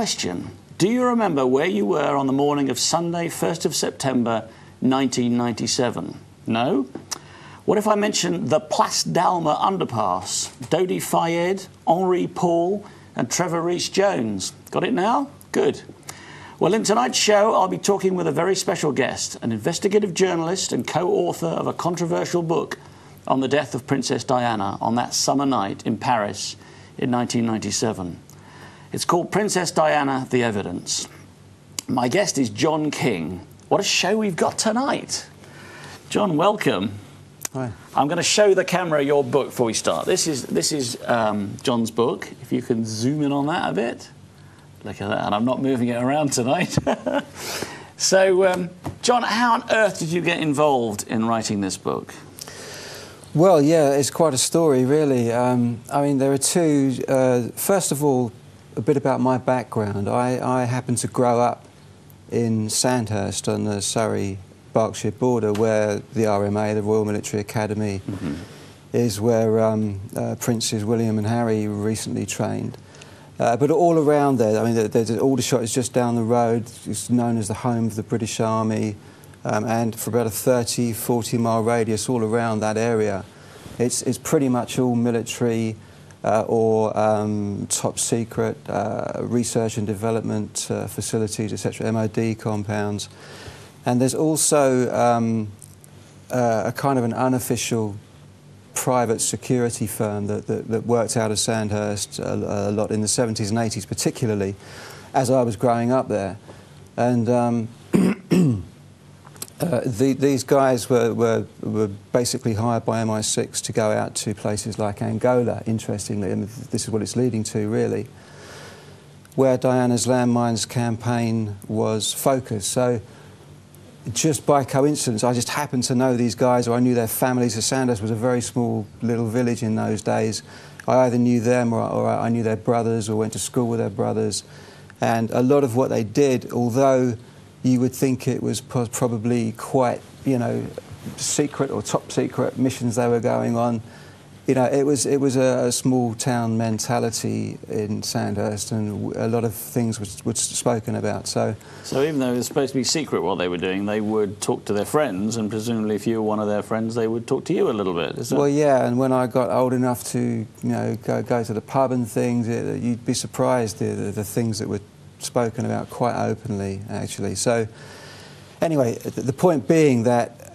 question. Do you remember where you were on the morning of Sunday, 1st of September 1997? No? What if I mention the Place d'Alma underpass? Dodi Fayed, Henri Paul, and Trevor Rees Jones. Got it now? Good. Well, in tonight's show, I'll be talking with a very special guest, an investigative journalist and co author of a controversial book on the death of Princess Diana on that summer night in Paris in 1997. It's called Princess Diana The Evidence. My guest is Jon King. What a show we've got tonight! Jon, welcome. Hi. I'm going to show the camera your book before we start. This is, this is um, Jon's book. If you can zoom in on that a bit. Look at that, and I'm not moving it around tonight. so, um, Jon, how on earth did you get involved in writing this book? Well, yeah, it's quite a story, really. Um, I mean, there are two. Uh, first of all, a bit about my background. I, I happened to grow up in Sandhurst on the Surrey Berkshire border, where the RMA, the Royal Military Academy, Mm-hmm. is where um, uh, Princes William and Harry recently trained. Uh, but all around there, I mean, Aldershot is just down the road. It's known as the home of the British Army. Um, and for about a 30, 40 mile radius all around that area, it's, it's pretty much all military uh, or um, top secret uh, research and development uh, facilities, etc., MOD compounds. And there's also um, uh, a kind of an unofficial private security firm that, that, that worked out of Sandhurst a, a, lot in the 70s and 80s, particularly as I was growing up there. And um, uh, the, these guys were, were, were basically hired by MI6 to go out to places like Angola, interestingly, and this is what it's leading to, really, where Diana's landmines campaign was focused. So just by coincidence, I just happened to know these guys, or I knew their families. So was a very small little village in those days. I either knew them or, or I knew their brothers or went to school with their brothers. And a lot of what they did, although you would think it was probably quite, you know, secret or top secret missions they were going on, you know, it was it was a, a small town mentality in Sandhurst, and a lot of things was, was spoken about. So. So, even though it was supposed to be secret what they were doing, they would talk to their friends, and presumably, if you were one of their friends, they would talk to you a little bit. Well, yeah, and when I got old enough to, you know, go, go to the pub and things, it, you'd be surprised the, the, the things that were spoken about quite openly, actually. So, anyway, the point being that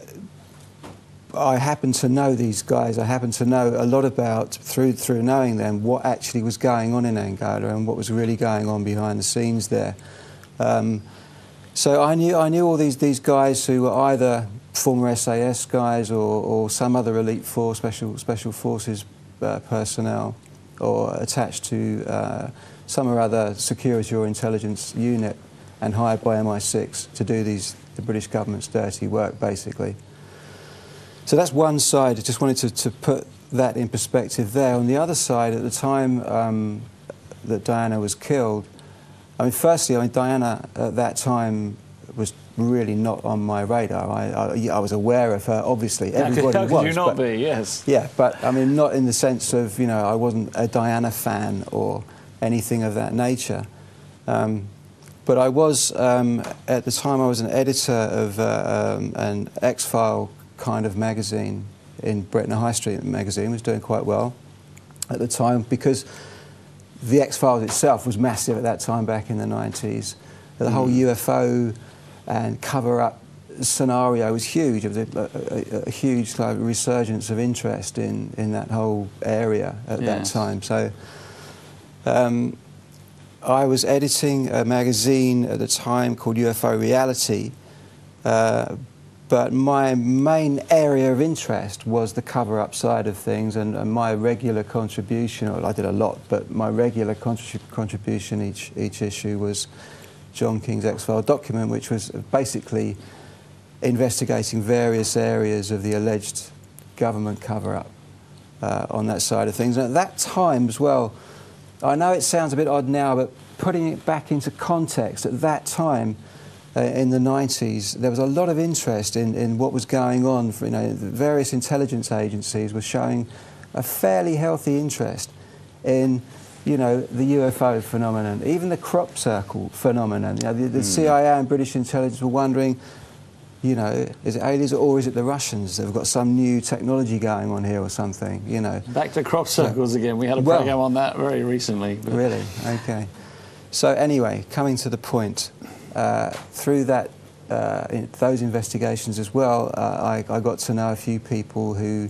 I happen to know these guys. I happen to know a lot about through through knowing them what actually was going on in Angola and what was really going on behind the scenes there. Um, so I knew I knew all these these guys who were either former SAS guys or, or some other elite force, special special forces uh, personnel, or attached to uh, some or other security your intelligence unit and hired by MI6 to do these the British government's dirty work, basically. So that's one side. I just wanted to, to put that in perspective there. On the other side, at the time um, that Diana was killed, I mean, firstly, I mean, Diana at that time was really not on my radar. I, I, I was aware of her, obviously. Everybody how could was. you not but- be? Yes. Yeah, but I mean, not in the sense of, you know, I wasn't a Diana fan or anything of that nature. Um, but I was, um, at the time, I was an editor of uh, um, an X File kind of magazine in Britain, a high street magazine, was doing quite well at the time because the X Files itself was massive at that time back in the 90s. The whole UFO and cover up scenario was huge. It was a, a, a huge like, resurgence of interest in, in that whole area at that time. So um, I was editing a magazine at the time called UFO Reality, uh, but my main area of interest was the cover up side of things, and, and my regular contribution, well, I did a lot, but my regular contrib- contribution each, each issue was Jon King's X File document, which was basically investigating various areas of the alleged government cover up uh, on that side of things. And at that time as well, I know it sounds a bit odd now, but putting it back into context, at that time uh, in the 90s, there was a lot of interest in, in what was going on. For, you know, the various intelligence agencies were showing a fairly healthy interest in you know, the UFO phenomenon, even the crop circle phenomenon. You know, the, the Hmm. CIA and British intelligence were wondering, you know, is it aliens or is it the Russians that have got some new technology going on here or something, you know? Back to crop circles again. We had a Well- program on that very recently. but- Really? Okay. So anyway, coming to the point, uh, through that, uh, in those investigations as well, uh, I, I got to know a few people who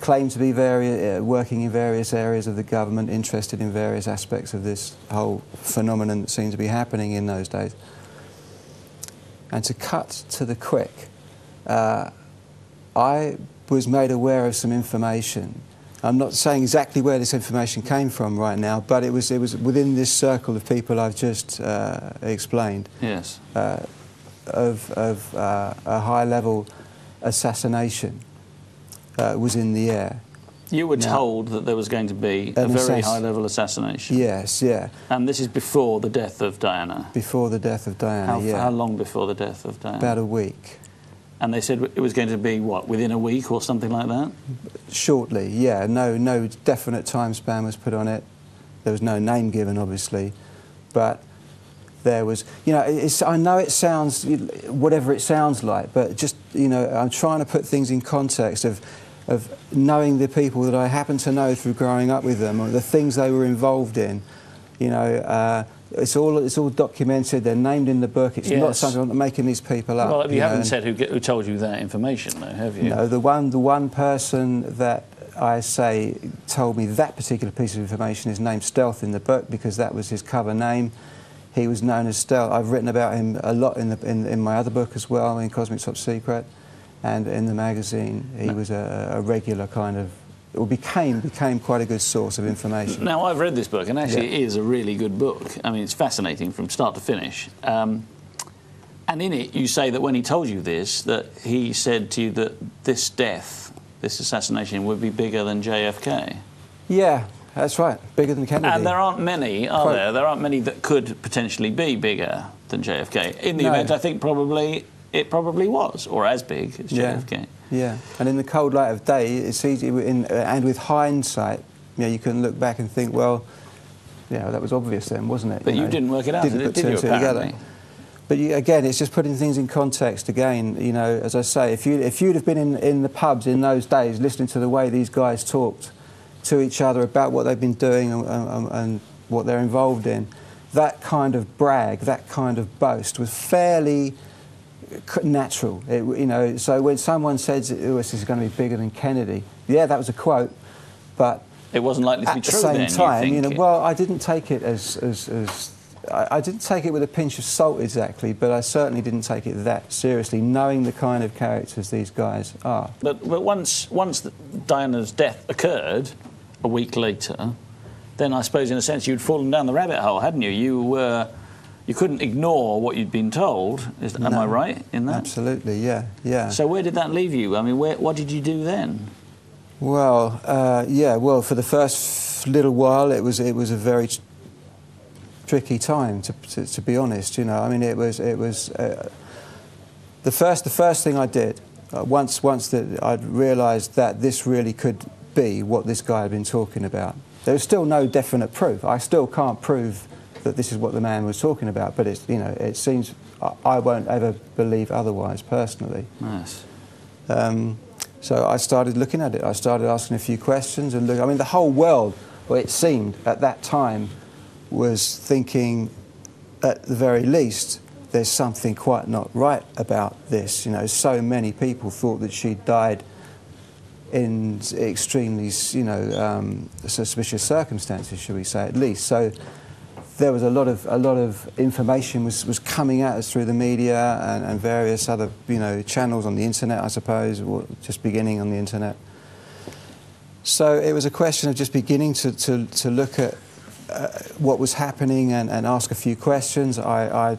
claim to be vari- uh, working in various areas of the government, interested in various aspects of this whole phenomenon that seemed to be happening in those days. And to cut to the quick, uh, I was made aware of some information. I'm not saying exactly where this information came from right now, but it was, it was within this circle of people I've just uh, explained Yes. uh, of, of uh, a high level assassination uh, was in the air. You were No. told that there was going to be a very high level assassination. Yes, yeah, And this is before the death of Diana. before the death of Diana, How, yeah. how long before the death of Diana? About a week. and they said it was going to be, what, within a week or something like that? Shortly, yeah. No, no definite time span was put on it. There was no name given, obviously, but there was. You know, it's, I know it sounds whatever it sounds like, but just you know, I'm trying to put things in context of of knowing the people that I happen to know through growing up with them, or the things they were involved in. You know. Uh, it's all, it's all documented. They're named in the book. It's not something I'm making these people up. well, you, know, haven't and- said who, who told you that information, though, have you? no, the one, the one person that I say told me that particular piece of information is named Stealth in the book because that was his cover name. He was known as Stealth. I've written about him a lot in, the, in, in my other book as well, in Cosmic Top Secret, and in the magazine. He was a, a regular kind of, or became became quite a good source of information. Now, I've read this book, and actually, Yeah. it is a really good book. I mean, it's fascinating from start to finish. Um, and in it, you say that when he told you this, that he said to you that this death, this assassination, would be bigger than JFK. Yeah, that's right. Bigger than Kennedy. And there aren't many, are Quite- there? There aren't many that could potentially be bigger than JFK. In the No. event, I think probably it probably was, or as big as Yeah. JFK. Yeah, and in the cold light of day, it's easy, in, uh, and with hindsight, you know, you can look back and think, well, yeah, that was obvious then, wasn't it? But you know? didn't work it out, Didn't did- put did two you, two together. But you, again, it's just putting things in context. Again, you know, as I say, if you if you'd have been in, in the pubs in those days, listening to the way these guys talked to each other about what they've been doing and, and, and what they're involved in, that kind of brag, that kind of boast was fairly natural. It, you know, so when someone says, "Oh, this is going to be bigger than Kennedy," yeah, that was a quote, but It wasn't likely to be true. at the same then. time, you, you, know, well, I didn't take it as, as, as I, I didn't take it with a pinch of salt exactly, but I certainly didn't take it that seriously, knowing the kind of characters these guys are. But, but once, once Diana's death occurred, a week later, then I suppose in a sense you'd fallen down the rabbit hole, hadn't you? You were, you couldn't ignore what you'd been told. Is, am No. I right in that? Absolutely, yeah, yeah. So where did that leave you? I mean, where, what did you do then? Well, uh, yeah. Well, for the first little while, it was it was a very tr- tricky time to, to, to be honest. You know, I mean, it was it was uh, the first the first thing I did uh, once once that I'd realised that this really could be what this guy had been talking about. There was still no definite proof. I still can't prove that this is what the man was talking about, but it's you know it seems I, I won't ever believe otherwise personally. Yes. Um, so I started looking at it. I started asking a few questions and look. I mean, the whole world, well, it seemed at that time, was thinking, at the very least, there's something quite not right about this. You know, so many people thought that she died in extremely, you know, um, suspicious circumstances, should we say, at least. So there was a lot of a lot of information was, was coming at us through the media and, and various other you know channels on the internet, I suppose, or just beginning on the internet. So it was a question of just beginning to, to, to look at uh, what was happening and, and ask a few questions. I, I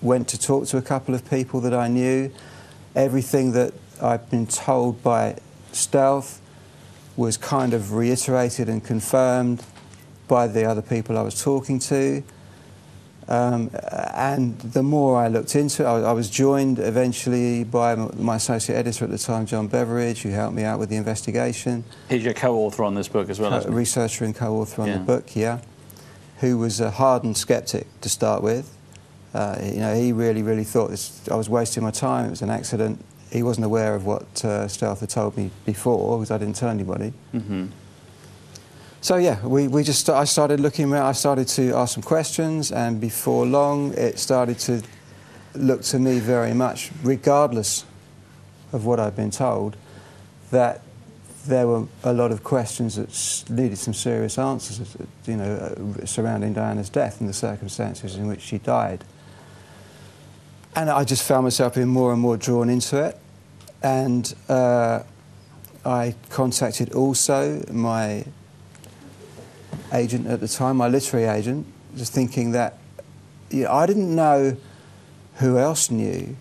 went to talk to a couple of people that I knew. Everything that I'd been told by Stealth was kind of reiterated and confirmed by the other people I was talking to. Um, and the more I looked into it, I, I was joined eventually by my associate editor at the time, John Beveridge, who helped me out with the investigation, He's your co-author on this book as well, he? researcher and co-author on Yeah. the book, yeah. who was a hardened skeptic to start with. Uh, you know, he really, really thought this, I was wasting my time. It was an accident. He wasn't aware of what uh, Stealth had told me before because I didn't tell anybody. Mm-hmm. So yeah, we, we just I started looking around. I started to ask some questions, and before long, it started to look to me very much, regardless of what I'd been told, that there were a lot of questions that needed some serious answers. You know, uh, surrounding Diana's death and the circumstances in which she died. And I just found myself being more and more drawn into it, and uh, I contacted also my agent at the time, my literary agent, just thinking that you know, I didn't know who else knew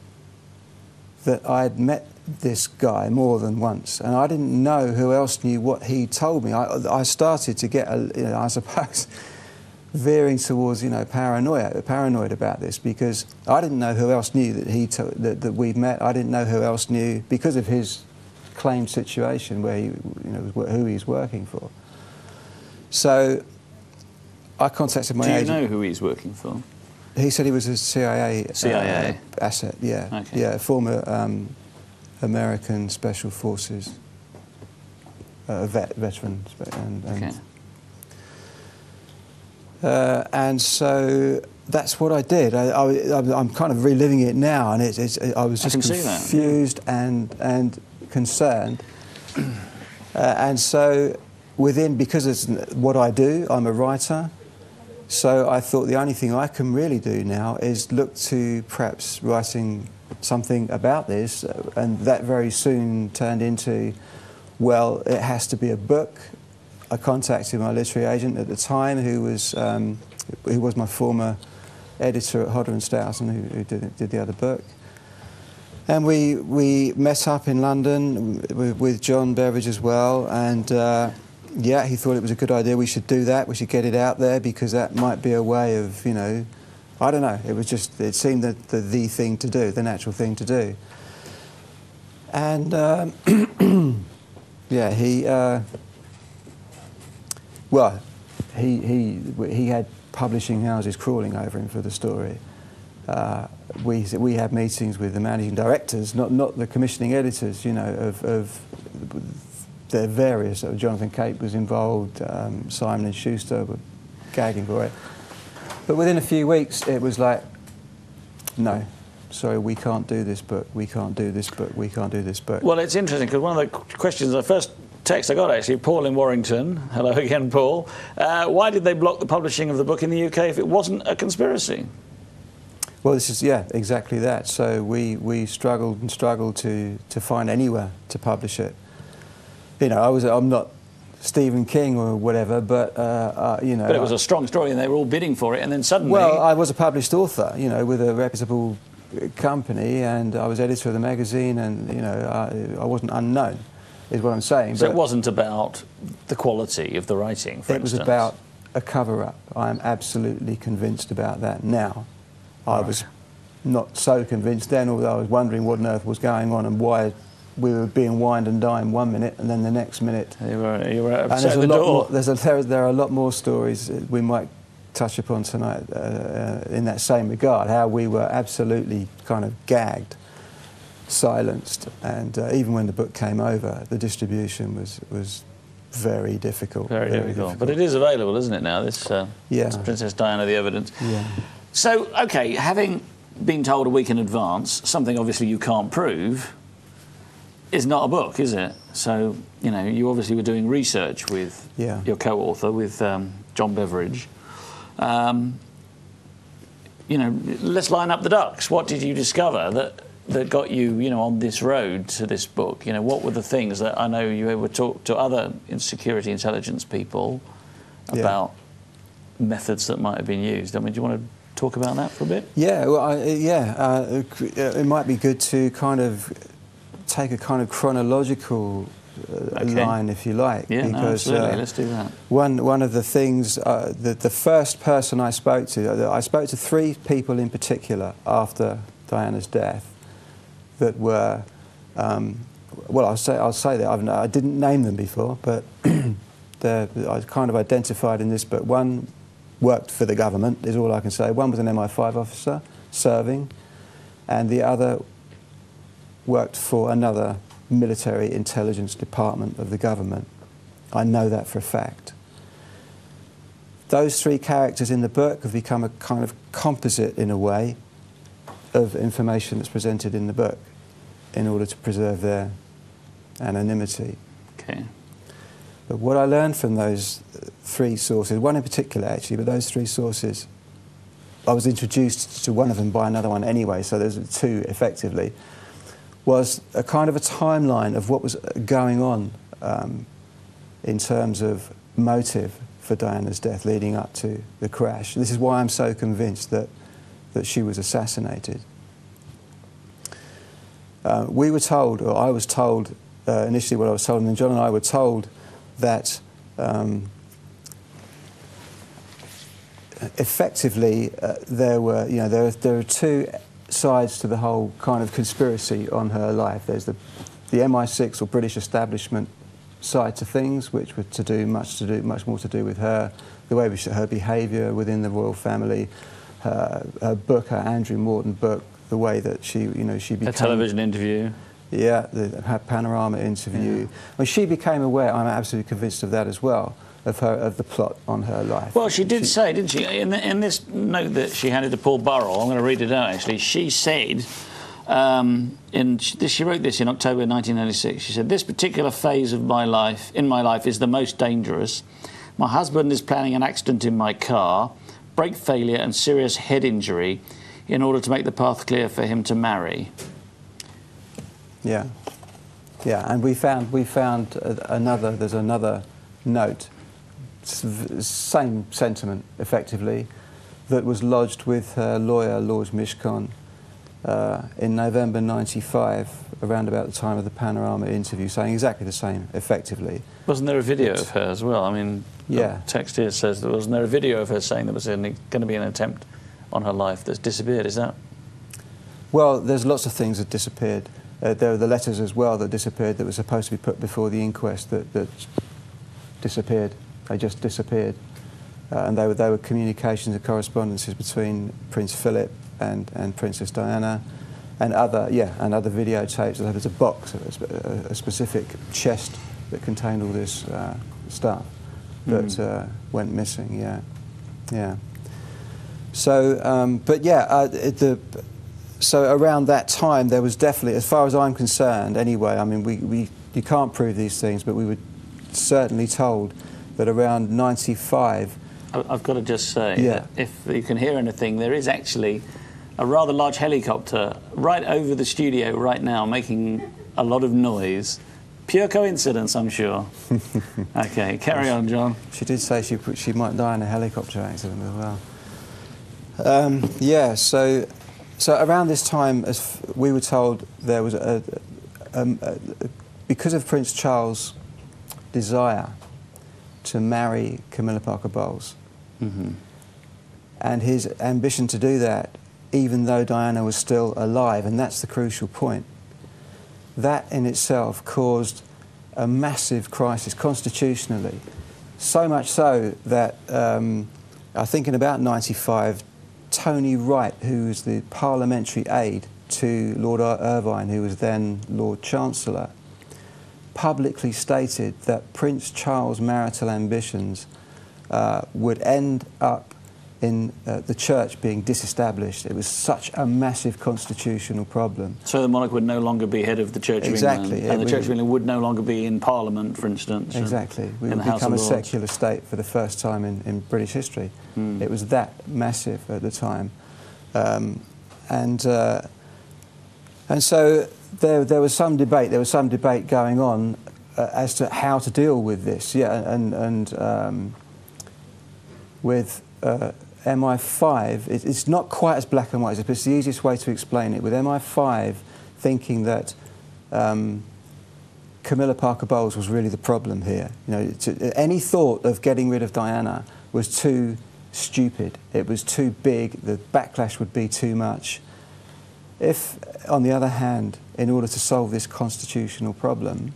that I'd met this guy more than once, and I didn't know who else knew what he told me. I, I started to get, a, you know, I suppose, veering towards you know paranoia, paranoid about this because I didn't know who else knew that he to, that, that we'd met. I didn't know who else knew because of his claimed situation where he, you know, who he's working for. So I contacted my agent. Do you agent. know who he's working for? He said he was a CIA, CIA. Uh, asset. Yeah, Okay. yeah, former um, American Special Forces uh, vet, veteran, and, and, Okay. uh, and so that's what I did. I, I, I'm kind of reliving it now, and it's, it's, I was just can see that, confused and and concerned. uh, and so, within because it's what I do, I'm a writer. So I thought the only thing I can really do now is look to perhaps writing something about this, uh, and that very soon turned into, well, it has to be a book. I contacted my literary agent at the time, who was um, who was my former editor at Hodder and Stoughton, who, who did, did the other book. And we, we met up in London with, with John Beveridge as well, and uh, yeah, he thought it was a good idea. We should do that. We should get it out there because that might be a way of, you know, I don't know. It was just, it seemed the, the, the thing to do, the natural thing to do. And um, yeah, he, uh, well, he, he, he had publishing houses crawling over him for the story. Uh, we, we had meetings with the managing directors, not, not the commissioning editors, you know, of, of the various. uh, Jonathan Cape was involved, um, Simon and Schuster were gagging for it. But within a few weeks, it was like, no, sorry, we can't do this book, we can't do this book, we can't do this book. Well, it's interesting because one of the qu- questions, the first text I got actually, Paul in Warrington. Hello again, Paul. Uh, why did they block the publishing of the book in the UK if it wasn't a conspiracy? Well, this is, yeah, exactly that. So we, we struggled and struggled to, to find anywhere to publish it. You know, I was, I'm not Stephen King or whatever, but, uh, uh, you know. But it was a strong story and they were all bidding for it, and then suddenly. Well, I was a published author, you know, with a reputable uh, company, and I was editor of the magazine, and, you know, I, I wasn't unknown, is what I'm saying. so but it wasn't about the quality of the writing, for it was about a cover up. I'm absolutely convinced about that now. I was not so convinced then, although I was wondering what on earth was going on and why we were being wined and dined one minute and then the next minute. You were, you were And there's a the lot door. more, there's a, there, there are a lot more stories we might touch upon tonight uh, uh, in that same regard, how we were absolutely kind of gagged, silenced, and uh, even when the book came over, the distribution was, was very difficult. Very, difficult. But it is available, isn't it, now? This, uh, Yeah. this Princess Diana, the evidence. Yeah. So, okay, having been told a week in advance, something obviously you can't prove, is not a book, is it? So, you know, you obviously were doing research with Yeah. your co-author, with um, John Beveridge. Um, you know, let's line up the ducks. What did you discover that that got you, you know, on this road to this book? You know, what were the things that I know you were talk to other security intelligence people Yeah. about methods that might have been used? I mean, do you want to talk about that for a bit? Yeah, well, I, yeah, uh, it might be good to kind of take a kind of chronological uh, Okay. line, if you like, Yeah, no, because absolutely. uh, Let's do that. one one of the things, uh, the the first person I spoke to, uh, I spoke to three people in particular after Diana's death, that were, um, well, I'll say I'll say that I've, I didn't name them before, but they're, I kind of identified in this But One worked for the government, is all I can say. One was an MI5 officer serving, and the other worked for another military intelligence department of the government. I know that for a fact. Those three characters in the book have become a kind of composite, in a way, of information that's presented in the book in order to preserve their anonymity. Okay. But what I learned from those three sources, one in particular actually, but those three sources, I was introduced to one of them by another one anyway, so there's two effectively, was a kind of a timeline of what was going on um, in terms of motive for Diana's death leading up to the crash. This is why I'm so convinced that, that she was assassinated. Uh, we were told, or I was told uh, initially what I was told, and then John and I were told that um, effectively uh, there were, you know, there, there are two sides to the whole kind of conspiracy on her life. There's the, the MI6 or British establishment side to things, which were to do much to do much more to do with her, the way we, her behaviour within the royal family, her, her book, her Andrew Morton book, the way that she, you know, she became a television interview. Yeah, the, her panorama interview. Yeah. When she became aware, I'm absolutely convinced of that as well. Of her, of the plot on her life. Well, she did she, say, didn't she, in, the, in, this note that she handed to Paul Burrell, I'm going to read it out actually. She said, um, in, she wrote this in October 1996. She said, "This particular phase of my life, in my life, is the most dangerous. My husband is planning an accident in my car, brake failure, and serious head injury, in order to make the path clear for him to marry." Yeah, yeah, and we found we found another. There's another note, same sentiment effectively, that was lodged with her lawyer Lord Mishcon uh, in November '95, around about the time of the Panorama interview, saying exactly the same effectively. Wasn't there a video it's, of her as well? I mean, yeah. text here says there wasn't there a video of her saying there was going to be an attempt on her life that's disappeared. Is that? Well, there's lots of things that disappeared. Uh, there were the letters as well that disappeared that were supposed to be put before the inquest that, that disappeared. They just disappeared. Uh, and they were, they were communications and correspondences between Prince Philip and, and Princess Diana and other, yeah, and other videotapes. There was a box, a, a specific chest that contained all this uh, stuff that mm. went missing, yeah. Yeah. So, um, but yeah, uh, the so around that time, there was definitely, as far as I'm concerned, anyway. I mean, we, we you can't prove these things, but we were certainly told that around 95. I've got to just say, yeah. if you can hear anything, there is actually a rather large helicopter right over the studio right now, making a lot of noise. Pure coincidence, I'm sure. okay, carry on, Jon. She did say she she might die in a helicopter accident as well. Um, yeah, so so around this time, as we were told, there was a, a, a, because of Prince Charles' desire to marry Camilla Parker Bowles, mm-hmm. and his ambition to do that, even though Diana was still alive, and that's the crucial point. That in itself caused a massive crisis constitutionally, so much so that um, I think in about 95, Tony Wright, who was the parliamentary aide to Lord Irvine, who was then Lord Chancellor, publicly stated that Prince Charles' marital ambitions uh, would end up in uh, the church being disestablished. It was such a massive constitutional problem. So the monarch would no longer be head of the Church exactly. of England, and the Church of England would no longer be in Parliament, for instance. Exactly. We would become a secular state for the first time in, in British history. Mm. It was that massive at the time. Um, and, uh, and so there, there was some debate, there was some debate going on uh, as to how to deal with this. Yeah, and, and um, with uh, MI5, it, it's not quite as black and white, but it's the easiest way to explain it. With MI5 thinking that um, Camilla Parker Bowles was really the problem here. You know, to, any thought of getting rid of Diana was too stupid. It was too big. The backlash would be too much. If, on the other hand, in order to solve this constitutional problem,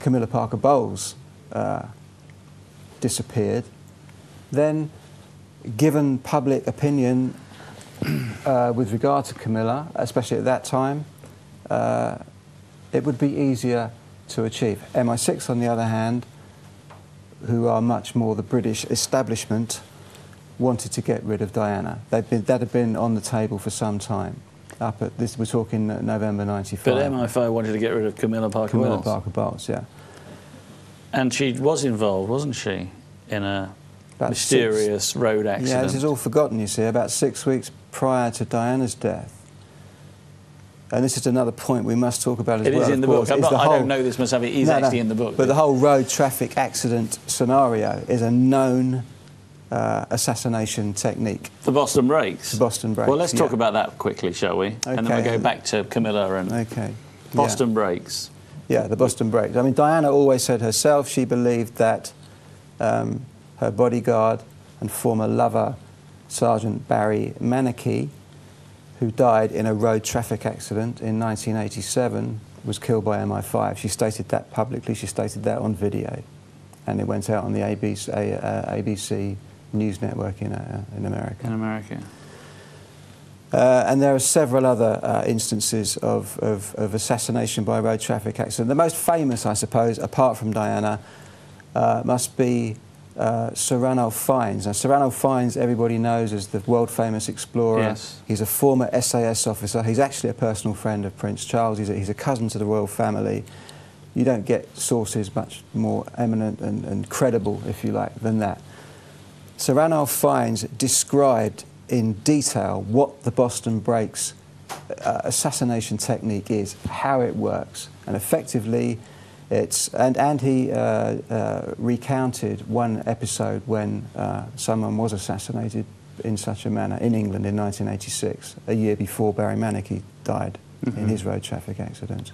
Camilla Parker Bowles uh, disappeared, then given public opinion uh, with regard to Camilla, especially at that time, uh, it would be easier to achieve. MI6, on the other hand, who are much more the British establishment, wanted to get rid of Diana. Been, that had been on the table for some time. Up at this, we're talking November '95. But MI5 wanted to get rid of Camilla Parker Camilla Bowles. Parker Bowles, yeah. And she was involved, wasn't she, in a About mysterious road accident? Yeah, this is all forgotten, you see, about six weeks prior to Diana's death. And this is another point we must talk about as It well. is in the course, book. I'm not, the I don't know this myself. It is No, no, actually in the book. But the whole road traffic accident scenario is a known uh, assassination technique. The Boston Brakes. The Boston Brakes, Well, let's talk yeah. about that quickly, shall we? And then we Okay. go back to Camilla and Okay. Boston Brakes. Yeah, the Boston Brakes. I mean, Diana always said herself she believed that um, her bodyguard and former lover, Sergeant Barry Mannakee, who died in a road traffic accident in 1987, was killed by MI5. She stated that publicly. She stated that on video, and it went out on the ABC, uh, ABC News Network in, uh, in America. in America. Uh, and there are several other uh, instances of, of, of assassination by road traffic accident. The most famous, I suppose, apart from Diana, uh, must be uh, Sir Ranulph Fiennes. Now, Sir Ranulph Fiennes, everybody knows is the world famous explorer. Yes. He's a former SAS officer. He's actually a personal friend of Prince Charles. He's a, he's a cousin to the royal family. You don't get sources much more eminent and, and credible, if you like, than that. Sir Ranulph Fiennes described in detail what the Boston Brakes uh, assassination technique is, how it works, and effectively, it's and and he uh, uh, recounted one episode when uh, someone was assassinated in such a manner in England in 1986, a year before Barry Mannakee died in his road traffic accident.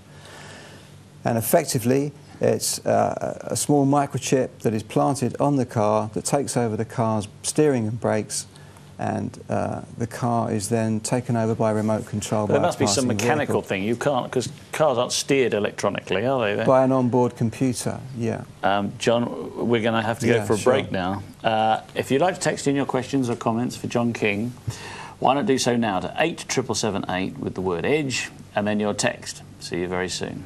And effectively, it's uh, a small microchip that is planted on the car that takes over the car's steering and brakes, and uh, the car is then taken over by remote control. But there must be some mechanical vehicle. thing. You can't, because cars aren't steered electronically, are they? They're- By an onboard computer, yeah. Um, Jon, we're going to have to go for a sure. break now. Uh, if you'd like to text in your questions or comments for Jon King, why not do so now to 87778 with the word edge and then your text. See you very soon.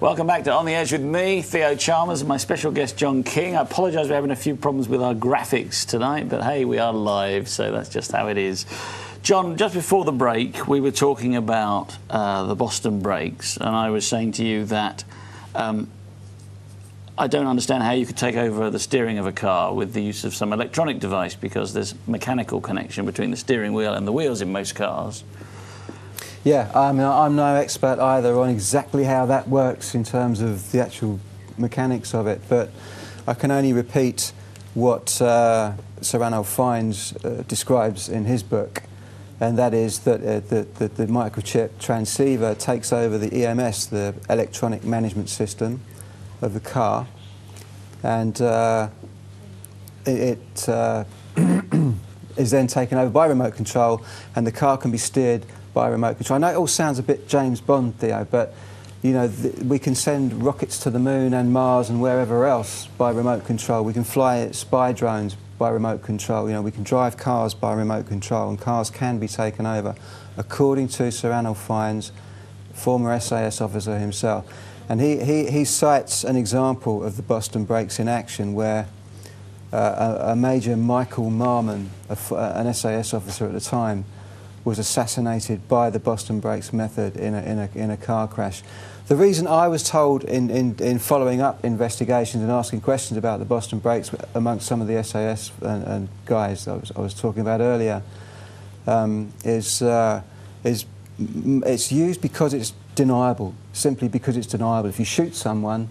Welcome back to On the Edge with me, Theo Chalmers, and my special guest, Jon King. I apologise we're having a few problems with our graphics tonight, but hey, we are live, so that's just how it is. Jon, just before the break, we were talking about uh, the Boston Brakes, and I was saying to you that um, I don't understand how you could take over the steering of a car with the use of some electronic device because there's mechanical connection between the steering wheel and the wheels in most cars. Yeah, I mean, I'm no expert either on exactly how that works in terms of the actual mechanics of it, but I can only repeat what uh, Sir Fiennes uh, describes in his book, and that is that uh, the, the, the microchip transceiver takes over the EMS, the electronic management system of the car, and uh, it, it uh, is then taken over by remote control, and the car can be steered by remote control. I know it all sounds a bit James Bond, Theo, but you know we can send rockets to the moon and Mars and wherever else by remote control. We can fly spy drones by remote control. You know we can drive cars by remote control, and cars can be taken over, according to Sir Ranulph Fiennes, former SAS officer himself. And he, he, he cites an example of the Boston Brakes in action where uh, a, a Major Michael Marmon, a uh, an SAS officer at the time, was assassinated by the Boston Brakes method in a, in a, in a car crash. The reason I was told in, in, in following up investigations and asking questions about the Boston Brakes amongst some of the SAS and, and guys I was, I was talking about earlier um, is, uh, is it's used because it's deniable, simply because it's deniable. If you shoot someone,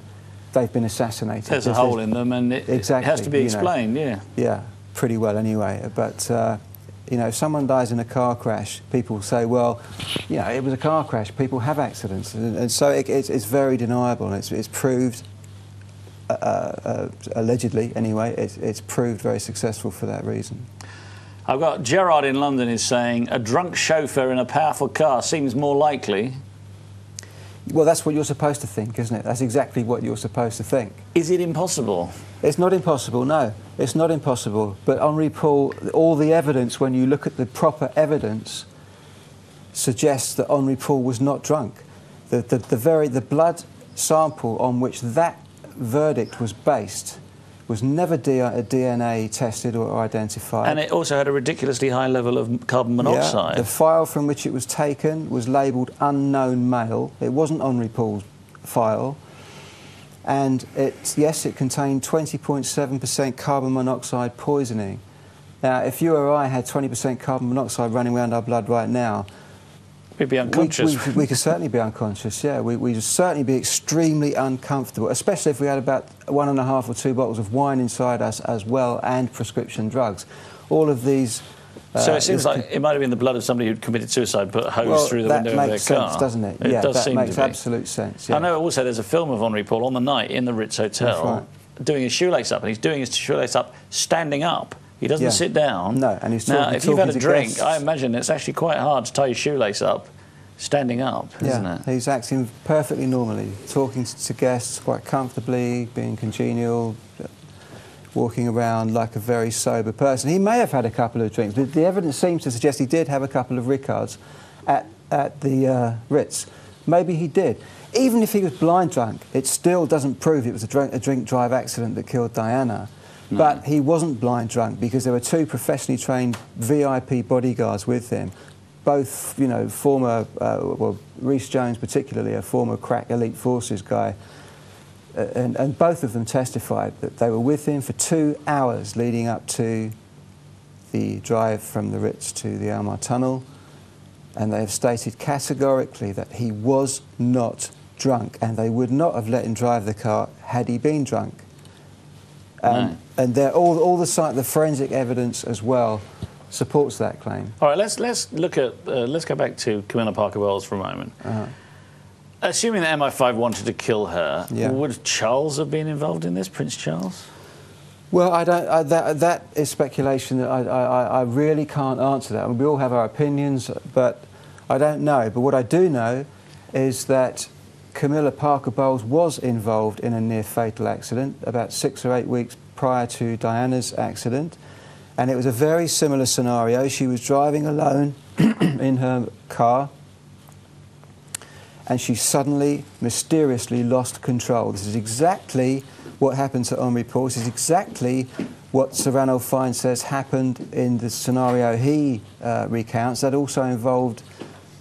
they've been assassinated. There's a hole in them, and it, it Exactly, has to be you know. explained. Yeah. yeah, pretty well anyway. But uh, you know, if someone dies in a car crash, people say, well, you know, it was a car crash. People have accidents, and, and so it, it's, it's very deniable, and it's, it's proved. Uh, uh, allegedly, anyway, it's, it's proved very successful for that reason. I've got Gerard in London is saying a drunk chauffeur in a powerful car seems more likely. Well, that's what you're supposed to think, isn't it? That's exactly what you're supposed to think. Is it impossible? It's not impossible, no. It's not impossible. But Henri Paul, all the evidence, when you look at the proper evidence, suggests that Henri Paul was not drunk. The, the, the, very, the blood sample on which that verdict was based was never DNA tested or identified. And it also had a ridiculously high level of carbon monoxide. Yeah, the file from which it was taken was labelled unknown male. It wasn't Henri Paul's file. And it, yes, it contained 20.7% carbon monoxide poisoning. Now, if you or I had 20% carbon monoxide running around our blood right now, We'd be unconscious. We, we, we, could certainly be unconscious, yeah. We, would certainly be extremely uncomfortable, especially if we had about one and a half or two bottles of wine inside us as well and prescription drugs. All of these. Uh, so it seems like it might have been the blood of somebody who'd committed suicide, put a hose well, through the window of their sense, car. doesn't it? It yeah, does that seem makes to be. absolute sense. Yeah. I know also there's a film of Henri Paul on the night in the Ritz Hotel right. doing his shoelace up, and he's doing his shoelace up standing up. He doesn't yeah. sit down. No, and he's talking, now, if you've had a drink, guests. I imagine it's actually quite hard to tie your shoelace up standing up, isn't yeah, it? he's acting perfectly normally, talking to guests quite comfortably, being congenial, walking around like a very sober person. He may have had a couple of drinks, but the evidence seems to suggest he did have a couple of Ricards at, at the uh, Ritz. Maybe he did. Even if he was blind drunk, it still doesn't prove it was a drink, a drink drive accident that killed Diana. But he wasn't blind drunk because there were two professionally trained VIP bodyguards with him. Both, you know, former, uh, well, Rees Jones particularly, a former crack elite forces guy, uh, and, and both of them testified that they were with him for two hours leading up to the drive from the Ritz to the Alma Tunnel, and they have stated categorically that he was not drunk, and they would not have let him drive the car had he been drunk. Um, no. And all, all the, the forensic evidence as well supports that claim. All right, let's let's look at uh, let's go back to Camilla Parker Bowles for a moment. Uh-huh. Assuming that MI5 wanted to kill her, yeah. would Charles have been involved in this, Prince Charles? Well, I don't. I, that, that is speculation that I, I, I really can't answer that. I mean, we all have our opinions, but I don't know. But what I do know is that Camilla Parker Bowles was involved in a near fatal accident about six or eight weeks prior to Diana's accident. And it was a very similar scenario. She was driving alone in her car and she suddenly, mysteriously lost control. This is exactly what happened to Henri Paul. This is exactly what Sir Ranulph Fiennes says happened in the scenario he uh, recounts. That also involved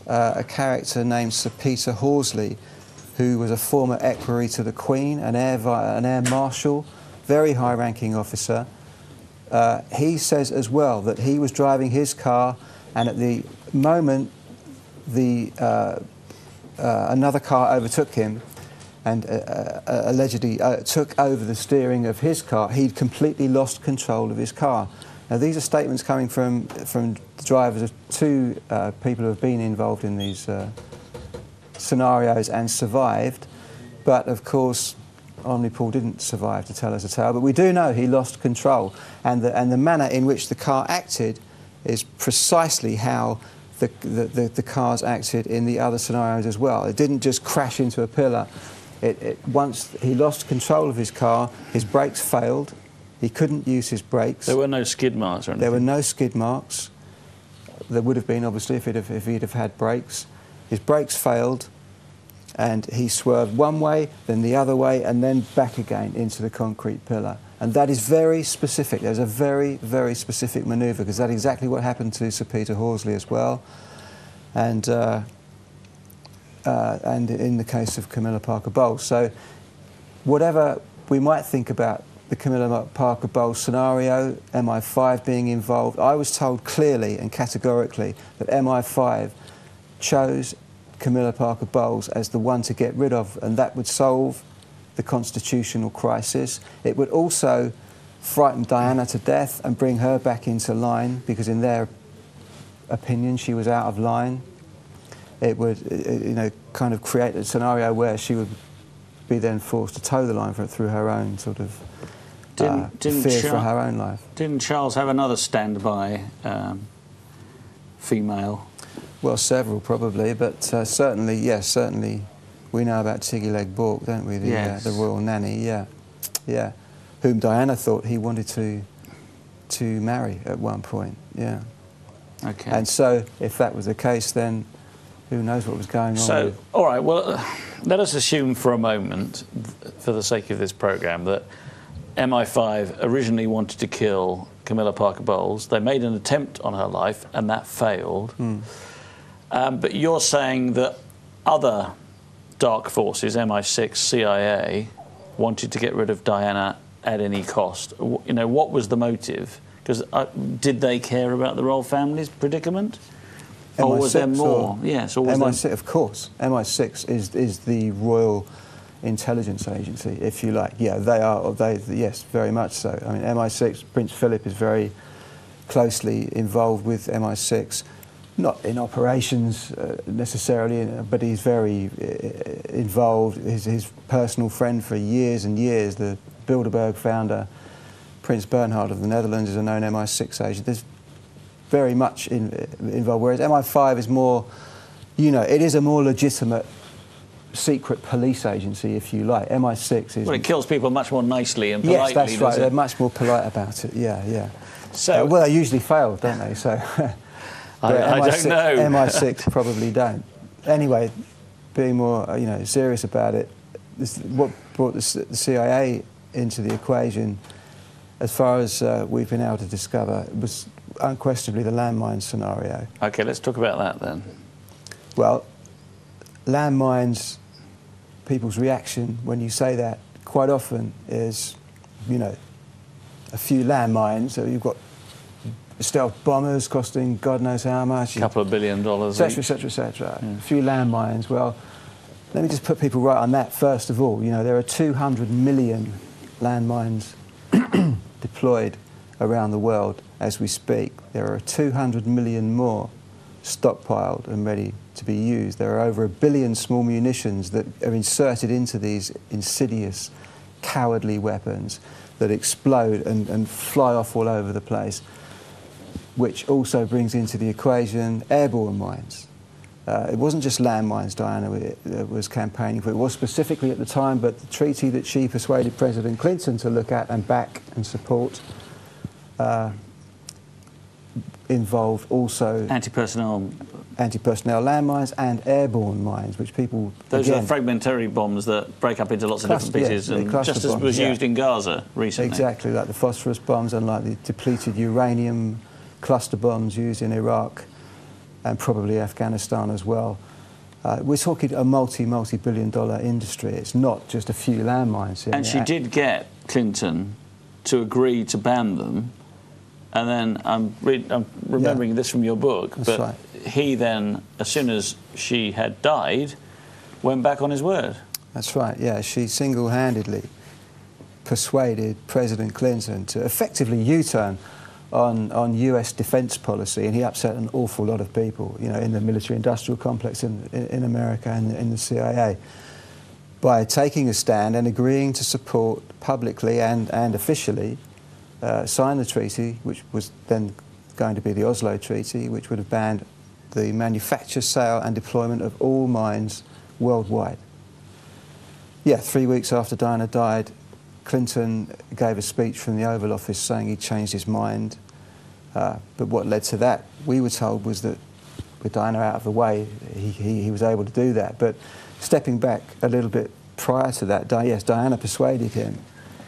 uh, a character named Sir Peter Horsley, who was a former equerry to the Queen, an air, an air marshal, very high ranking officer. Uh, he says as well that he was driving his car, and at the moment, the uh, uh, another car overtook him, and uh, uh, allegedly uh, took over the steering of his car. He'd completely lost control of his car. Now, these are statements coming from from the drivers of two people who have been involved in these scenarios and survived, but of course Paul didn't survive to tell us a tale, but we do know he lost control, and the, and the manner in which the car acted is precisely how the, the, the, the cars acted in the other scenarios as well. It didn't just crash into a pillar. It, it, once he lost control of his car, his brakes failed. He couldn't use his brakes. There were no skid marks or anything? There were no skid marks. There would have been, obviously, if if he'd have had brakes. His brakes failed and he swerved one way, then the other way, and then back again into the concrete pillar. And that is very specific. There's a very, very specific manoeuvre because that's exactly what happened to Sir Peter Horsley as well. And, uh, uh, and in the case of Camilla Parker Bowles. So, whatever we might think about the Camilla Parker Bowles scenario, MI5 being involved, I was told clearly and categorically that MI5 chose Camilla Parker Bowles as the one to get rid of, and that would solve the constitutional crisis. It would also frighten Diana to death and bring her back into line because, in their opinion, she was out of line. It would, you know, kind of create a scenario where she would be then forced to toe the line for, through her own sort of Didn't- uh, didn't fear for her own life. Didn't Charles have another standby um, female? Well, several probably, but uh, certainly, yes, certainly, we know about Tiggy Legge-Bourke, don't we? The, Yes. uh, the royal nanny, yeah, yeah, whom Diana thought he wanted to to marry at one point, yeah. Okay. And so, if that was the case, then who knows what was going on? So, with, all right, well, uh, let us assume for a moment, for the sake of this program, that MI5 originally wanted to kill Camilla Parker Bowles. They made an attempt on her life, and that failed. Hmm. Um, but you're saying that other dark forces, MI6, CIA, wanted to get rid of Diana at any cost. W- You know, what was the motive? Because uh, did they care about the royal family's predicament? Or was there more? or- Yes, or was MI6, of course. MI6 is is the royal intelligence agency, if you like. Yeah, they are. They yes, very much so. I mean, MI6. Prince Philip is very closely involved with MI6, not in operations uh, necessarily, but he's very uh, involved. His, his personal friend for years and years, the Bilderberg founder, Prince Bernhard of the Netherlands, is a known MI6 agent. There's very much in, involved. Whereas MI5 is more, you know, it is a more legitimate secret police agency, if you like. MI6 is. Well, it kills people much more nicely and politely. yes, that's right. does They're much more polite about it. Yeah, yeah. So- Uh, well, they usually fail, don't they? So. I- I don't MI6 know. MI6 probably don't. Anyway, being more, you know, serious about it, this, what brought the, the CIA into the equation, as far as uh, we've been able to discover, was unquestionably the landmine scenario. Okay, let's talk about that then. Well, landmines, people's reaction when you say that quite often is, you know, a few landmines. So you've got stealth bombers costing God knows how much. A couple of billion dollars. Et etc., each. etc., etc. A few landmines. Well, let me just put people right on that first of all. You know, there are 200 million landmines deployed around the world as we speak. There are 200 million more stockpiled and ready to be used. There are over a billion small munitions that are inserted into these insidious, cowardly weapons that explode and, and fly off all over the place which also brings into the equation airborne mines. Uh, it wasn't just landmines Diana wa- was campaigning for. It was specifically at the time, but the treaty that she persuaded President Clinton to look at and back and support uh, involved also Anti-personnel. anti-personnel landmines and airborne mines, which people Those again, are fragmentary bombs that break up into lots of different pieces, yeah, and cluster just as bombs, was yeah. used in Gaza recently. Exactly, like the phosphorus bombs and like the depleted uranium cluster bombs used in Iraq and probably Afghanistan as well. Uh, we're talking a multi, multi billion dollar industry. It's not just a few landmines. in And she did get Clinton to agree to ban them. And then I'm, I'm remembering this from your book, That's but right. he then, as soon as she had died, went back on his word. That's right, yeah. She single handedly persuaded President Clinton to effectively U turn on, on US defense policy, and he upset an awful lot of people, you know, in the military industrial complex in, in, in America and in the CIA, by taking a stand and agreeing to support publicly and, and officially uh, sign the treaty, which was then going to be the Oslo Treaty, which would have banned the manufacture, sale, and deployment of all mines worldwide. Yeah, three weeks after Diana died, Clinton gave a speech from the Oval Office saying he'd changed his mind. Uh, but what led to that, we were told, was that with Diana out of the way, he, he, he was able to do that. But stepping back a little bit prior to that, yes, Diana persuaded him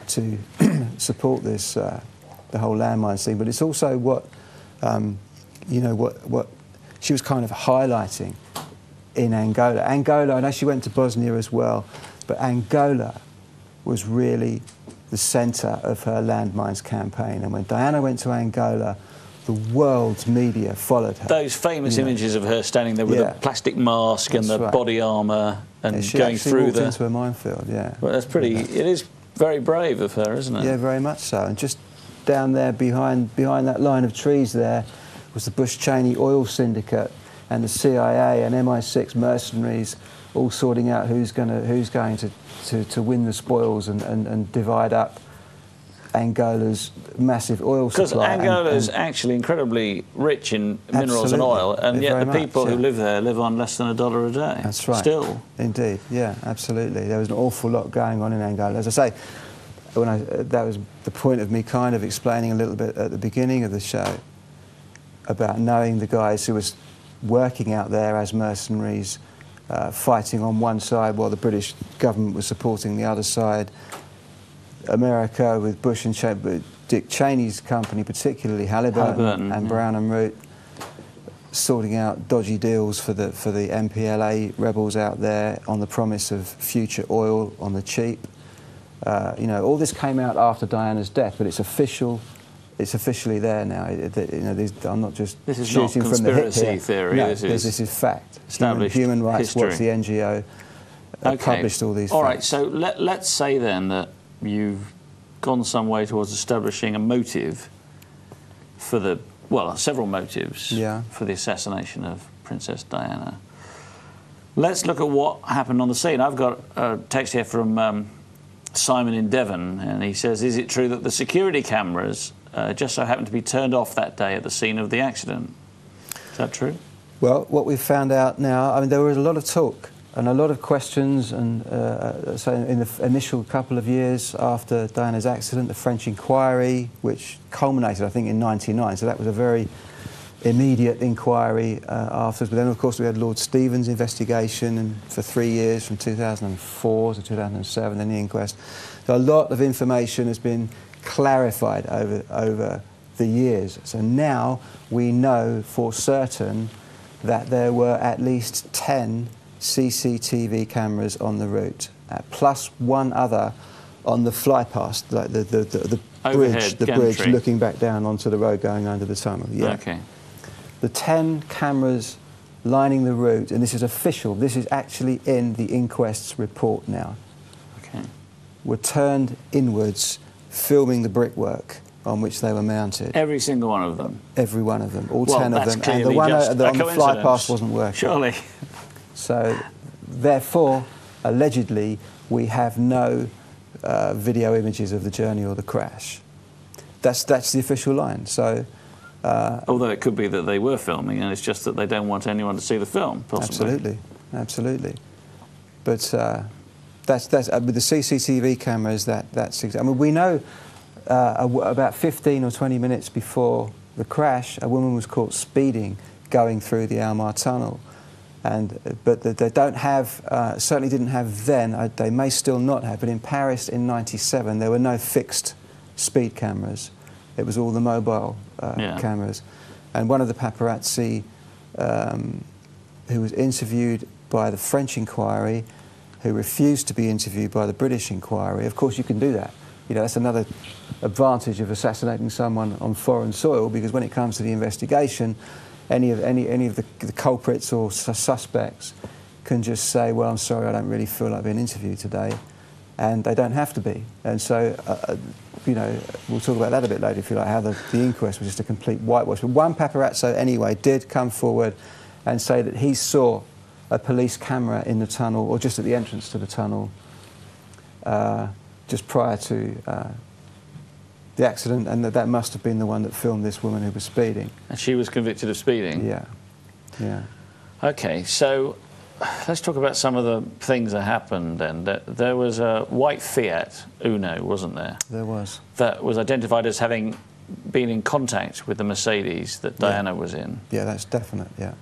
to support this, uh, the whole landmine thing. But it's also what, um, you know, what, what she was kind of highlighting in Angola. Angola, I know she went to Bosnia as well, but Angola was really the centre of her landmines campaign. And when Diana went to Angola, the world's media followed her. Those famous Yeah. images of her standing there with Yeah. a plastic mask and the right. body armour and Yeah, she going through the. into a minefield, yeah. Well, that's pretty. It is very brave of her, isn't it? Yeah, very much so. And just down there behind, behind that line of trees there was the Bush Cheney oil syndicate and the CIA and MI6 mercenaries all sorting out who's, gonna, who's going to, to, to win the spoils and, and, and divide up Angola's massive oil Because supply. and- Angola is actually incredibly rich in minerals and oil, and yet the much, people who live there live on less than a dollar a day. That's right. Still. Indeed, yeah, absolutely. There was an awful lot going on in Angola. As I say, when I, uh, that was the point of me kind of explaining a little bit at the beginning of the show about knowing the guys who was working out there as mercenaries, uh, fighting on one side while the British government was supporting the other side. America with Bush and but Dick Cheney's company, particularly Halliburton, Halliburton, and yeah. Brown and Root, sorting out dodgy deals for the for the MPLA rebels out there on the promise of future oil on the cheap. Uh, you know, all this came out after Diana's death, but it's official. It's officially there now. It- it- you know, these, I'm not just This is not shooting from the hip conspiracy here. theory, No, this this, is this is fact. Human, established Human Rights Watch, the NGO, uh, published all these. All right, facts. so let, let's say then that you've gone some way towards establishing a motive for the, well, several motives Yeah. for the assassination of Princess Diana. Let's look at what happened on the scene. I've got a text here from um, Simon in Devon, and he says, Is it true that the security cameras uh, just so happened to be turned off that day at the scene of the accident? Is that true? Well, what we've found out now, I mean, there was a lot of talk and a lot of questions, and uh, so in the initial couple of years after Diana's accident, the French inquiry, which culminated, I think, in '99. So that was a very immediate inquiry uh, afterwards. But then, of course, we had Lord Stevens' investigation, and for three years, from 2004 to 2007, then the inquest. So a lot of information has been clarified over over the years. So now we know for certain that there were at least 10 CCTV cameras on the route, uh, plus one other on the flypast, like the, the, the, the Overhead bridge, the bridge looking back down onto the road going under the tunnel. Yeah. Okay. The 10 cameras lining the route, and this is official, this is actually in the inquest's report now, Okay. were turned inwards, filming the brickwork on which they were mounted. Every single one of them. Every one of them, all Well, 10 of them. And the one uh, a on the coincidence. flypast wasn't working. Surely. So, therefore, allegedly, we have no uh, video images of the journey or the crash. That's, that's the official line. So, uh, Although it could be that they were filming, and it's just that they don't want anyone to see the film. Possibly. absolutely, absolutely. But uh, that's, that's, uh, with the CCTV cameras, that, that's I mean, we know uh, about 15 or 20 minutes before the crash, a woman was caught speeding going through the Alma Tunnel. And, but they- they don't have, uh, certainly didn't have then, uh, they may still not have, but in Paris in 97, there were no fixed speed cameras. It was all the mobile uh, Yeah. cameras. And one of the paparazzi um, who was interviewed by the French inquiry, who refused to be interviewed by the British inquiry. Of course, you can do that. You know, that's another advantage of assassinating someone on foreign soil because when it comes to the investigation, any of, any, any of the, the culprits or sus- suspects can just say, well, I'm sorry, I don't really feel like being interviewed today. And they don't have to be. And so, uh, uh, you know, we'll talk about that a bit later if you like, how the, the inquest was just a complete whitewash. But one paparazzo, anyway, did come forward and say that he saw a police camera in the tunnel or just at the entrance to the tunnel uh, just prior to uh, the accident, and that that must have been the one that filmed this woman who was speeding. And she was convicted of speeding. Yeah, yeah. Okay, so let's talk about some of the things that happened. Then There- was a white Fiat Uno, wasn't there, There was. that was identified as having been in contact with the Mercedes that Yeah. Diana was in. Yeah, that's definite. Yeah.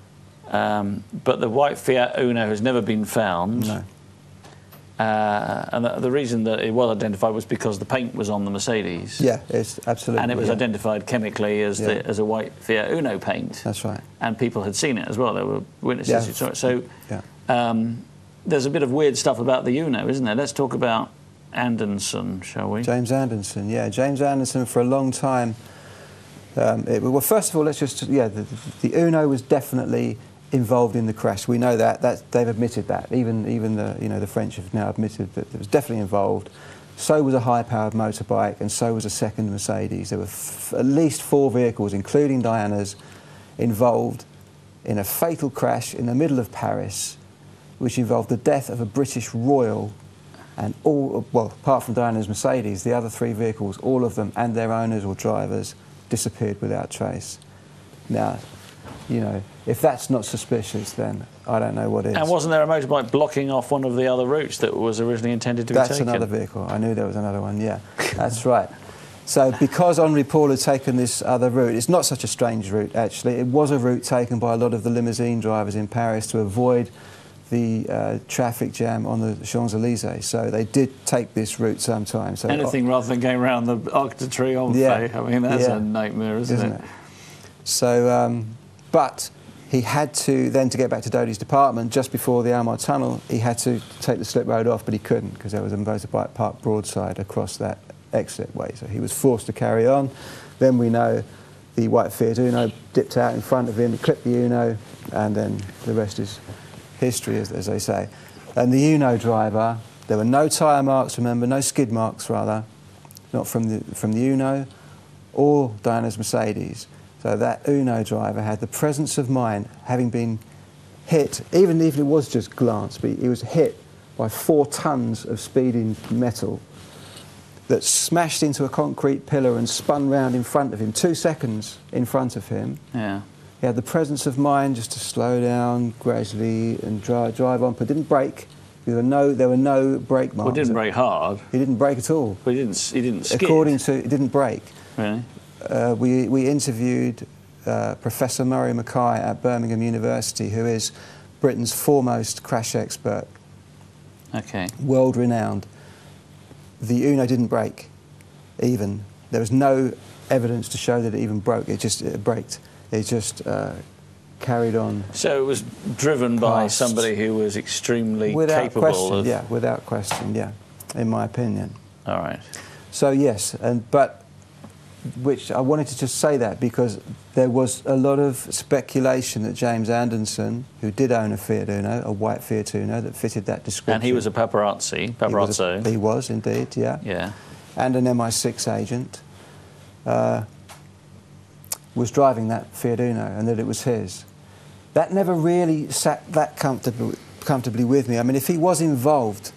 Um, but the white Fiat Uno has never been found. No. Uh, and the, the reason that it was identified was because the paint was on the Mercedes. Yeah, it's absolutely. And it was yeah. identified chemically as, Yeah. the, as a white Fiat Uno paint. That's right. And people had seen it as well. There were witnesses Yeah. who saw it. So Yeah. um, there's a bit of weird stuff about the Uno, isn't there? Let's talk about Anderson, shall we? James Anderson, yeah, James Anderson for a long time. Um, it, well, first of all, let's just yeah, the, the Uno was definitely involved in the crash. We know that. That they've admitted that. Even even the you know the French have now admitted that it was definitely involved. So was a high-powered motorbike, and so was a second Mercedes. There were at least four vehicles, including Diana's, involved in a fatal crash in the middle of Paris, which involved the death of a British royal And all, well, apart from Diana's Mercedes, the other three vehicles, all of them and their owners or drivers disappeared without trace. Now, you know, if that's not suspicious, then I don't know what is. And wasn't there a motorbike blocking off one of the other routes that was originally intended to That's be taken? another vehicle. I knew there was another one, yeah. That's right. So because Henri Paul had taken this other route, it's not such a strange route actually. It was a route taken by a lot of the limousine drivers in Paris to avoid the uh, traffic jam on the Champs-Elysees. So they did take this route sometimes. So Anything rather than going around the Arc de Triomphe. Yeah. I mean, that's Yeah. a nightmare, isn't, isn't it? it? So, um, but he had to then to get back to Dodi's department just before the Alma Tunnel. He had to take the slip road off, but he couldn't because there was a motorbike parked broadside across that exit way. So he was forced to carry on. Then we know the white Fiat Uno dipped out in front of him, clipped the Uno, and then the rest is history, as, as they say. And the Uno driver, there were no tyre marks. Remember, no skid marks rather, not from the from the Uno or Diana's Mercedes. So that Uno driver had the presence of mind, having been hit, even if it was just glance, but he was hit by four tons of speeding metal that smashed into a concrete pillar and spun round in front of him, two seconds in front of him. Yeah. He had the presence of mind just to slow down gradually and drive, drive on, but didn't brake. There were no, there were no brake marks. Well, it didn't brake hard, He didn't brake at all. but he didn't, he didn't skid. According to, he didn't brake. Really? Uh, we, we interviewed uh, Professor Murray Mackay at Birmingham University, who is Britain's foremost crash expert, Okay. world renowned. The Uno didn't break, even. There was no evidence to show that it even broke. It just it braked. It just uh, carried on So it was driven by Past. somebody who was extremely without capable question. of. Yeah, without question. Yeah, in my opinion. All right. So yes, and but which I wanted to just say that because there was a lot of speculation that James Anderson, who did own a Fiat Uno, a white Fiat Uno that fitted that description, And he was a paparazzi, He was a- paparazzo. He was indeed, yeah, yeah. and an MI6 agent, uh, was driving that Fiat Uno, and that it was his. That never really sat that comfortably, comfortably with me. I mean, if he was involved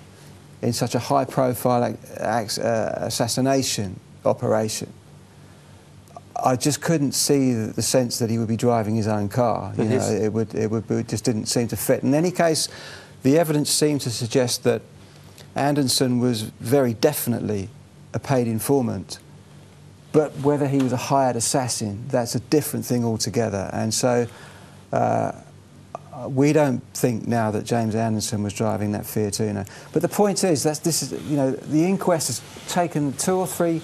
in such a high-profile ac- ac- uh, assassination operation, I just couldn't see the, sense that he would be driving his own car. You know, it would, it would, it just didn't seem to fit. In any case, the evidence seemed to suggest that Anderson was very definitely a paid informant. But whether he was a hired assassin, that's a different thing altogether. And so uh, we don't think now that James Anderson was driving that Fiat Uno. But the point is, that's, this is, you know, the inquest has taken two or three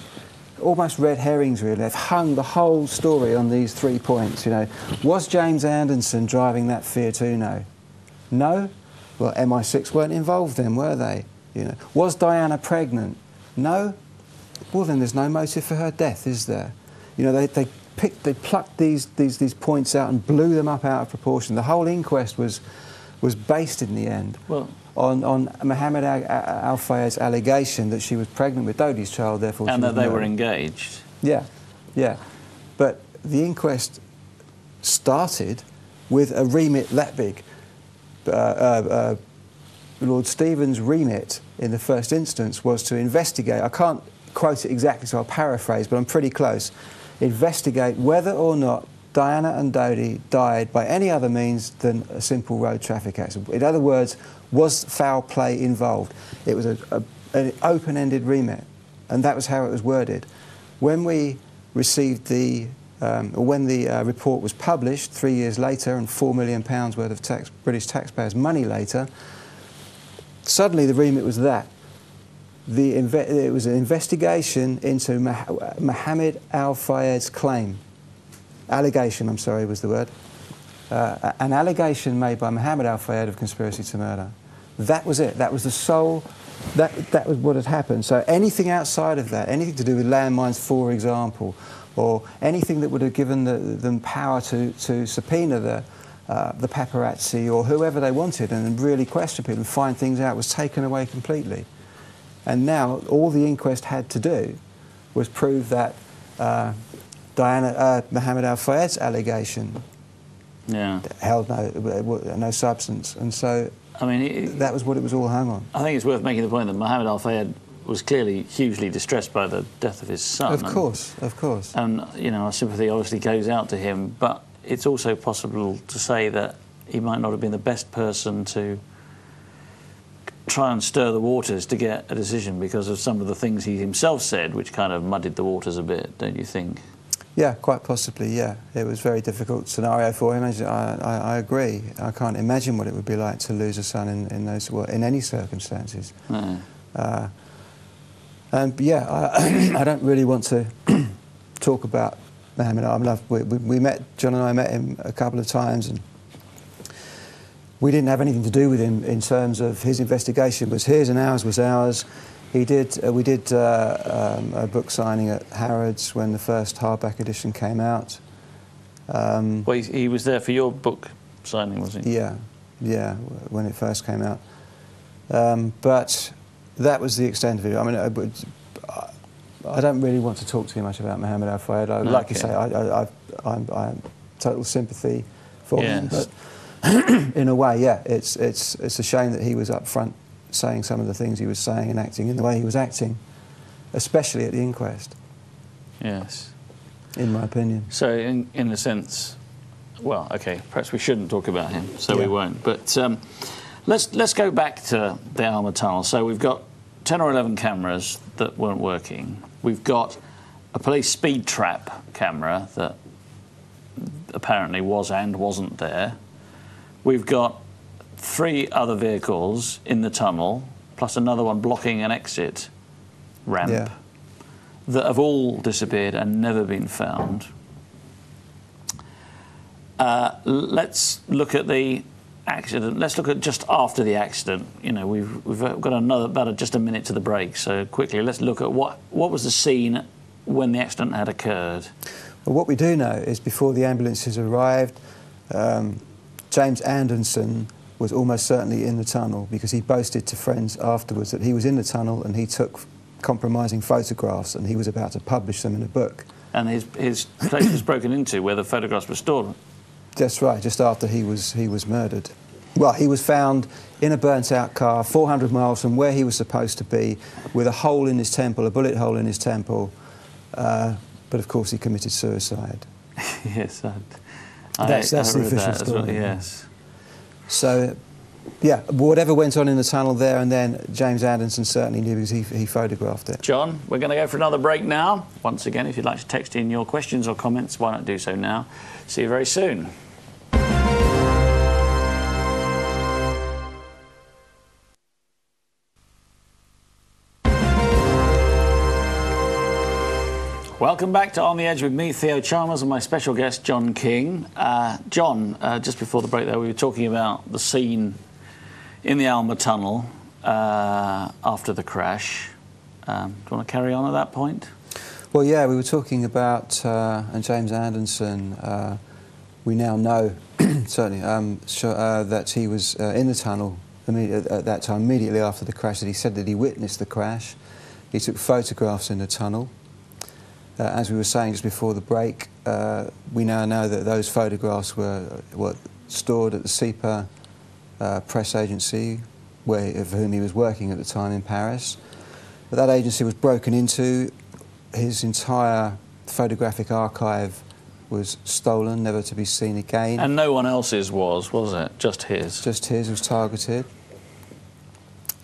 almost red herrings really. They've hung the whole story on these three points, you know. Was James Anderson driving that Fiat Uno? No? Well, MI6 weren't involved then, were they? You know. Was Diana pregnant? No? Well, then there's no motive for her death, is there? You know, they, they picked, they plucked these, these, these points out and blew them up out of proportion. The whole inquest was, was based in the end Well- on, on Mohammed Al, Al Fayed's allegation that she was pregnant with Dodi's child, therefore And that they were engaged. Yeah, yeah. But the inquest started with a remit that big. Uh, uh, uh, Lord Stevens' remit in the first instance was to investigate, I can't quote it exactly, so I'll paraphrase, but I'm pretty close. Investigate whether or not Diana and Dodi died by any other means than a simple road traffic accident. In other words, was foul play involved? It was a, a, an open ended remit, and that was how it was worded. When we received the, um, when the uh, report was published three years later and £4 million worth of tax, British taxpayers' money later, suddenly the remit was that. The it was an investigation into Mohammed Al Fayed's claim. Allegation, I'm sorry, was the word. Uh, an allegation made by Mohammed Al Fayed of conspiracy to murder. That was it. That was the sole. That, that was what had happened. So anything outside of that, anything to do with landmines, for example, or anything that would have given the, them power to, to subpoena the, uh, the paparazzi or whoever they wanted and really question people and find things out was taken away completely. And now all the inquest had to do was prove that uh, Diana, uh, Mohammed Al Fayed's allegation Yeah. held no, no substance. And so I mean, it, that was what it was all hung on. I think it's worth making the point that Mohammed Al Fayed was clearly hugely distressed by the death of his son. Of course, of course. And, you know, our sympathy obviously goes out to him, but it's also possible to say that he might not have been the best person to try and stir the waters to get a decision because of some of the things he himself said, which kind of muddied the waters a bit, don't you think? Yeah, quite possibly. Yeah, it was a very difficult scenario for him. I, I, I, agree. I can't imagine what it would be like to lose a son in, in those well, in any circumstances. No. Uh, and yeah, I, I, don't really want to talk about Mohammed. I mean, we, we, we met John and I met him a couple of times, and we didn't have anything to do with him in terms of his investigation was his and ours was ours. He did. Uh, we did uh, um, a book signing at Harrods when the first hardback edition came out. Um, well, he, he, was there for your book signing, was he? Yeah, yeah, when it first came out. Um, but that was the extent of it. I mean, I, I, don't really want to talk too much about Mohammed Al Fayed. Okay. Like you say, I, I, I'm, I'm total sympathy for yes. him, but in a way, yeah, it's it's it's a shame that he was up front saying some of the things he was saying and acting in the way he was acting, especially at the inquest. Yes. In my opinion. So, in, in a sense, well, okay, perhaps we shouldn't talk about him, so yeah. we won't. But um, let's, let's go back to the Alma Tunnel. So, we've got 10 or 11 cameras that weren't working. We've got a police speed trap camera that apparently was and wasn't there. We've got three other vehicles in the tunnel, plus another one blocking an exit ramp, yeah. that have all disappeared and never been found. Uh, let's look at the accident. Let's look at just after the accident. You know, we've we've got another about a, just a minute to the break. So quickly, let's look at what what was the scene when the accident had occurred. Well, what we do know is before the ambulances arrived, um, James Anderson was almost certainly in the tunnel because he boasted to friends afterwards that he was in the tunnel and he took compromising photographs and he was about to publish them in a book. And his, his place was broken into where the photographs were stored? That's right, just after he was, he was murdered. Well, he was found in a burnt out car 400 miles from where he was supposed to be with a hole in his temple, a bullet hole in his temple. Uh, but of course, he committed suicide. yes, I, that's, that's I the official that story. Well, yes. So, yeah, whatever went on in the tunnel there and then, James Anderson certainly knew because he, he photographed it. Jon, we're going to go for another break now. Once again, if you'd like to text in your questions or comments, why not do so now? See you very soon. Welcome back to On the Edge with me, Theo Chalmers, and my special guest, Jon King. Uh, Jon, uh, just before the break there, we were talking about the scene in the Alma Tunnel uh, after the crash. Um, do you want to carry on at that point? Well, yeah, we were talking about, uh, and James Anderson, uh, we now know, certainly, um, uh, that he was in the tunnel at that time, immediately after the crash, that he said that he witnessed the crash. He took photographs in the tunnel. Uh, as we were saying just before the break, uh, we now know that those photographs were, were stored at the SIPA uh, press agency, where, for whom he was working at the time in Paris. But that agency was broken into. His entire photographic archive was stolen, never to be seen again. And no one else's was, was it? Just his? Just his was targeted.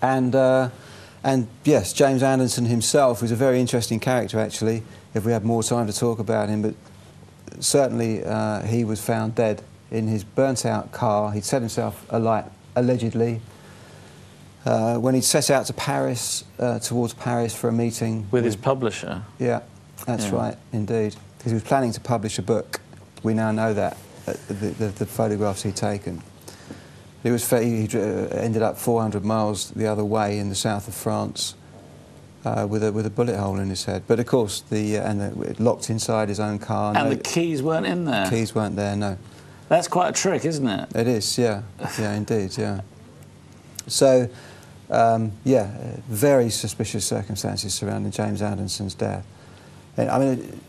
And, uh, and yes, James Anderson himself was a very interesting character, actually if we had more time to talk about him, but certainly uh, he was found dead in his burnt out car. He'd set himself alight, allegedly, uh, when he'd set out to Paris, uh, towards Paris for a meeting. With, with his publisher? Yeah, that's yeah. right, indeed. Because he was planning to publish a book. We now know that, uh, the, the, the photographs he'd taken. He, was, he uh, ended up 400 miles the other way in the south of France uh, with a with a bullet hole in his head. But of course, the uh, and the, locked inside his own car. And no, the keys weren't in there. Keys weren't there. No. That's quite a trick, isn't it? It is. Yeah. Yeah. indeed. Yeah. So. Um, yeah, very suspicious circumstances surrounding James Anderson's death. And, I mean,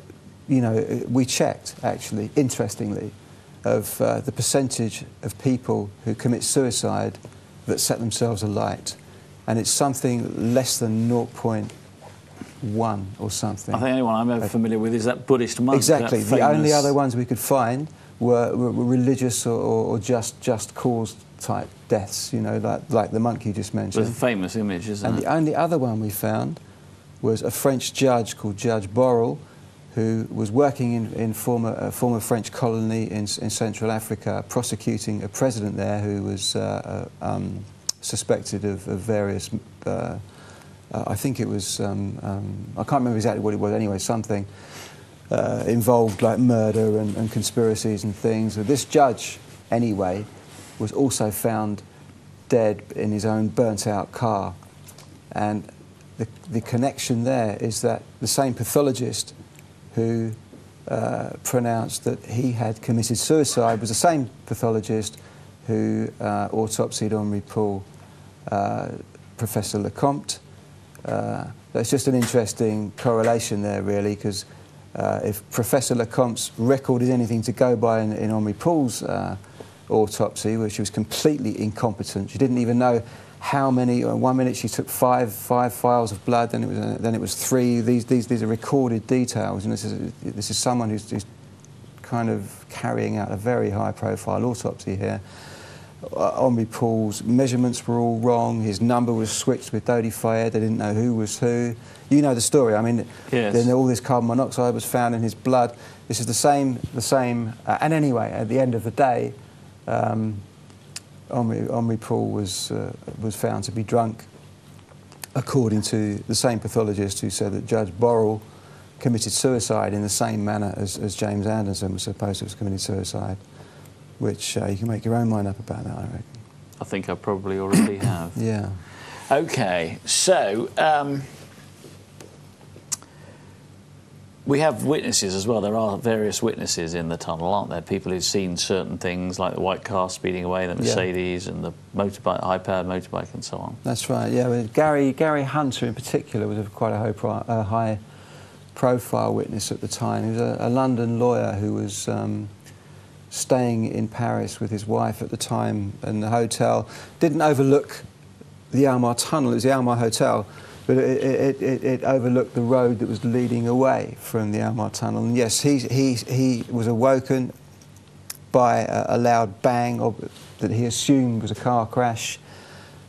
you know, we checked actually, interestingly, of uh, the percentage of people who commit suicide that set themselves alight, and it's something less than 0.1 or something. I think the only one I'm ever familiar with is that Buddhist monk. Exactly. The only other ones we could find were, were religious or, or, just just cause type deaths. You know, like like the monk you just With a mentioned. famous image, isn't And it? the only other one we found was a French judge called Judge Borrel, who was working in, in former, a former French colony in, in Central Africa, prosecuting a president there who was uh, uh, um, suspected of, of various, uh, uh, I think it was, um, um, I can't remember exactly what it was, anyway, something uh, involved like murder and, and conspiracies and things. This judge, anyway, was also found dead in his own burnt out car. And the, the connection there is that the same pathologist who uh, pronounced that he had committed suicide was the same pathologist who uh, autopsied Henri Paul, uh, Professor Lecomte. Uh, that's just an interesting correlation there, really, because uh, if Professor Lecomte's record is anything to go by in, in Henri Paul's uh, autopsy, where she was completely incompetent, she didn't even know how many. uh, One minute she took five five files of blood, then it was uh, then it was three. These these these are recorded details, and this is this is someone who's, who's kind of carrying out a very high profile autopsy here. Uh, Henri Paul's measurements were all wrong. His number was switched with Dodi Fayed. They didn't know who was who. You know the story. I mean, Yes. then all this carbon monoxide was found in his blood. This is the same, the same. Uh, and anyway, at the end of the day, um, Henri, Henri Paul was uh, was found to be drunk, according to the same pathologist who said that Judge Borrel committed suicide in the same manner as, as James Anderson was supposed to have committed suicide, which uh, you can make your own mind up about that, I reckon. I think I probably already have. Yeah. Okay, so um, we have witnesses as well. There are various witnesses in the tunnel, aren't there? People who've seen certain things, like the white car speeding away, the Mercedes, and the motorbike, high-powered motorbike, and so on. That's right. Yeah, well, Gary Gary Hunter in particular was a quite a high, pro, a high profile witness at the time. He was a, a London lawyer who was um, staying in Paris with his wife at the time, and the hotel didn't overlook the Alma Tunnel. It was the Alma Hotel. But it, it, it, it overlooked the road that was leading away from the Alma Tunnel. And yes, he, he, he was awoken by a, a loud bang of, that he assumed was a car crash.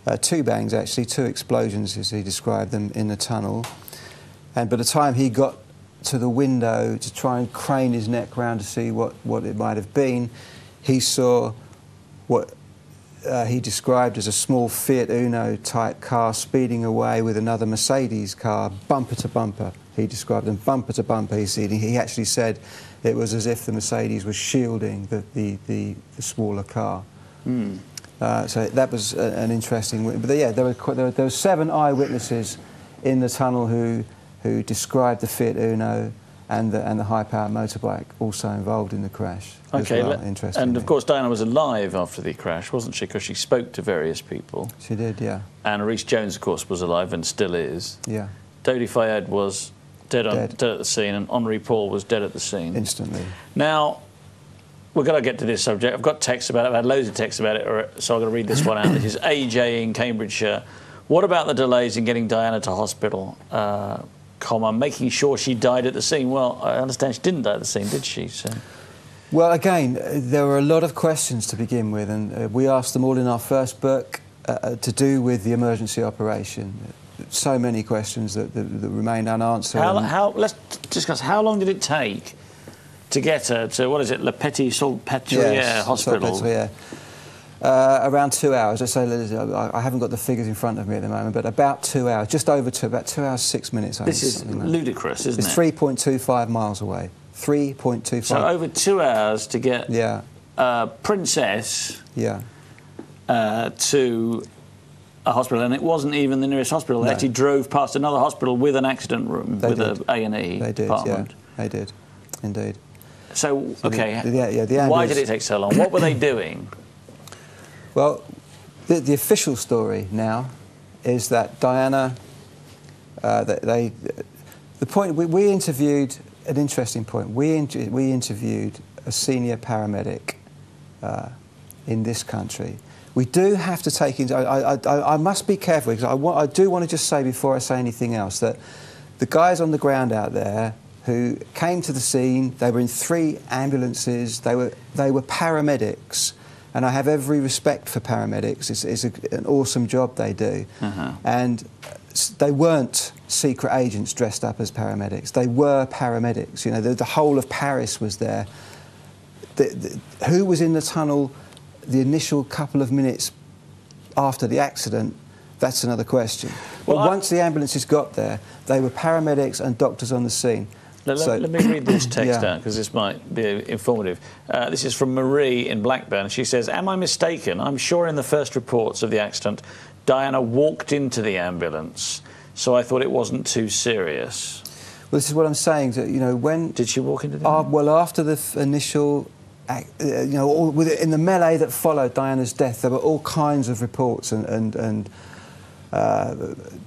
Uh, two bangs, actually, two explosions, as he described them, in the tunnel. And by the time he got to the window to try and crane his neck round to see what, what it might have been, he saw what uh, he described as a small Fiat Uno type car speeding away with another Mercedes car, bumper to bumper. He described them bumper to bumper. He, said, he actually said it was as if the Mercedes was shielding the, the, the, the smaller car. Uh, so that was a, an interesting. But yeah, there were, quite, there, were, there were seven eyewitnesses in the tunnel who, who described the Fiat Uno and the, and the high-powered motorbike also involved in the crash. Okay, well, interestingly. and of course Diana was alive after the crash, wasn't she? Because she spoke to various people. she did. Yeah, And Rees Jones, of course, was alive and still is. yeah, Dodi Fayed was dead, on, Dead. dead at the scene, and Henri Paul was dead at the scene. instantly. Now, we're going to get to this subject. I've got texts about it. I've had loads of texts about it, so I'm going to read this one out. This is AJ in Cambridgeshire. What about the delays in getting Diana to hospital? Uh, comma, making sure she died at the scene. Well, I understand she didn't die at the scene, did she? So, Well, again, there were a lot of questions to begin with, and uh, we asked them all in our first book uh, uh, to do with the emergency operation. So many questions that, that, that remained unanswered. how, how, let's discuss how long did it take to get her to, what is it, Le Petit Salpêtrière Yes, Hospital? Salpêtrière. Uh, around two hours. I say I I haven't got the figures in front of me at the moment, but about two hours, just over two, about two hours six minutes. I This is like ludicrous, isn't It's it? three point two five miles away. Three point two five. So over two hours to get Yeah, uh, Princess yeah. uh, to a hospital, and it wasn't even the nearest hospital. They No. actually drove past another hospital with an accident room, They with did. a A and E They did. department. Yeah, they did. Indeed. So, So okay, the- yeah, yeah, the why did it take so long? What were they doing? Well, the, the official story now is that Diana, uh, they, the point we, we interviewed an interesting point. We inter- we interviewed a senior paramedic uh, in this country. we do have to take into. I, I, I must be careful because I, I do want to just say before I say anything else that the guys on the ground out there who came to the scene, they were in three ambulances, they were, they were paramedics, and I have every respect for paramedics. It's, it's a, an awesome job they do. Uh-huh. And they weren't secret agents dressed up as paramedics, they were paramedics. You know, the, the whole of Paris was there. The, the, who was in the tunnel the initial couple of minutes after the accident? That's another question. Well, but I- once the ambulances got there, they were paramedics and doctors on the scene. Let, So- let me read this text Yeah. out because this might be informative. Uh, this is from Marie in Blackburn. She says, Am I mistaken? I'm sure in the first reports of the accident, Diana walked into the ambulance, so I thought it wasn't too serious. Well, this is what I'm saying. That you know, when Did she walk into the Uh, well, after the initial, uh, you know, all, with in the melee that followed Diana's death, there were all kinds of reports, and and, and uh,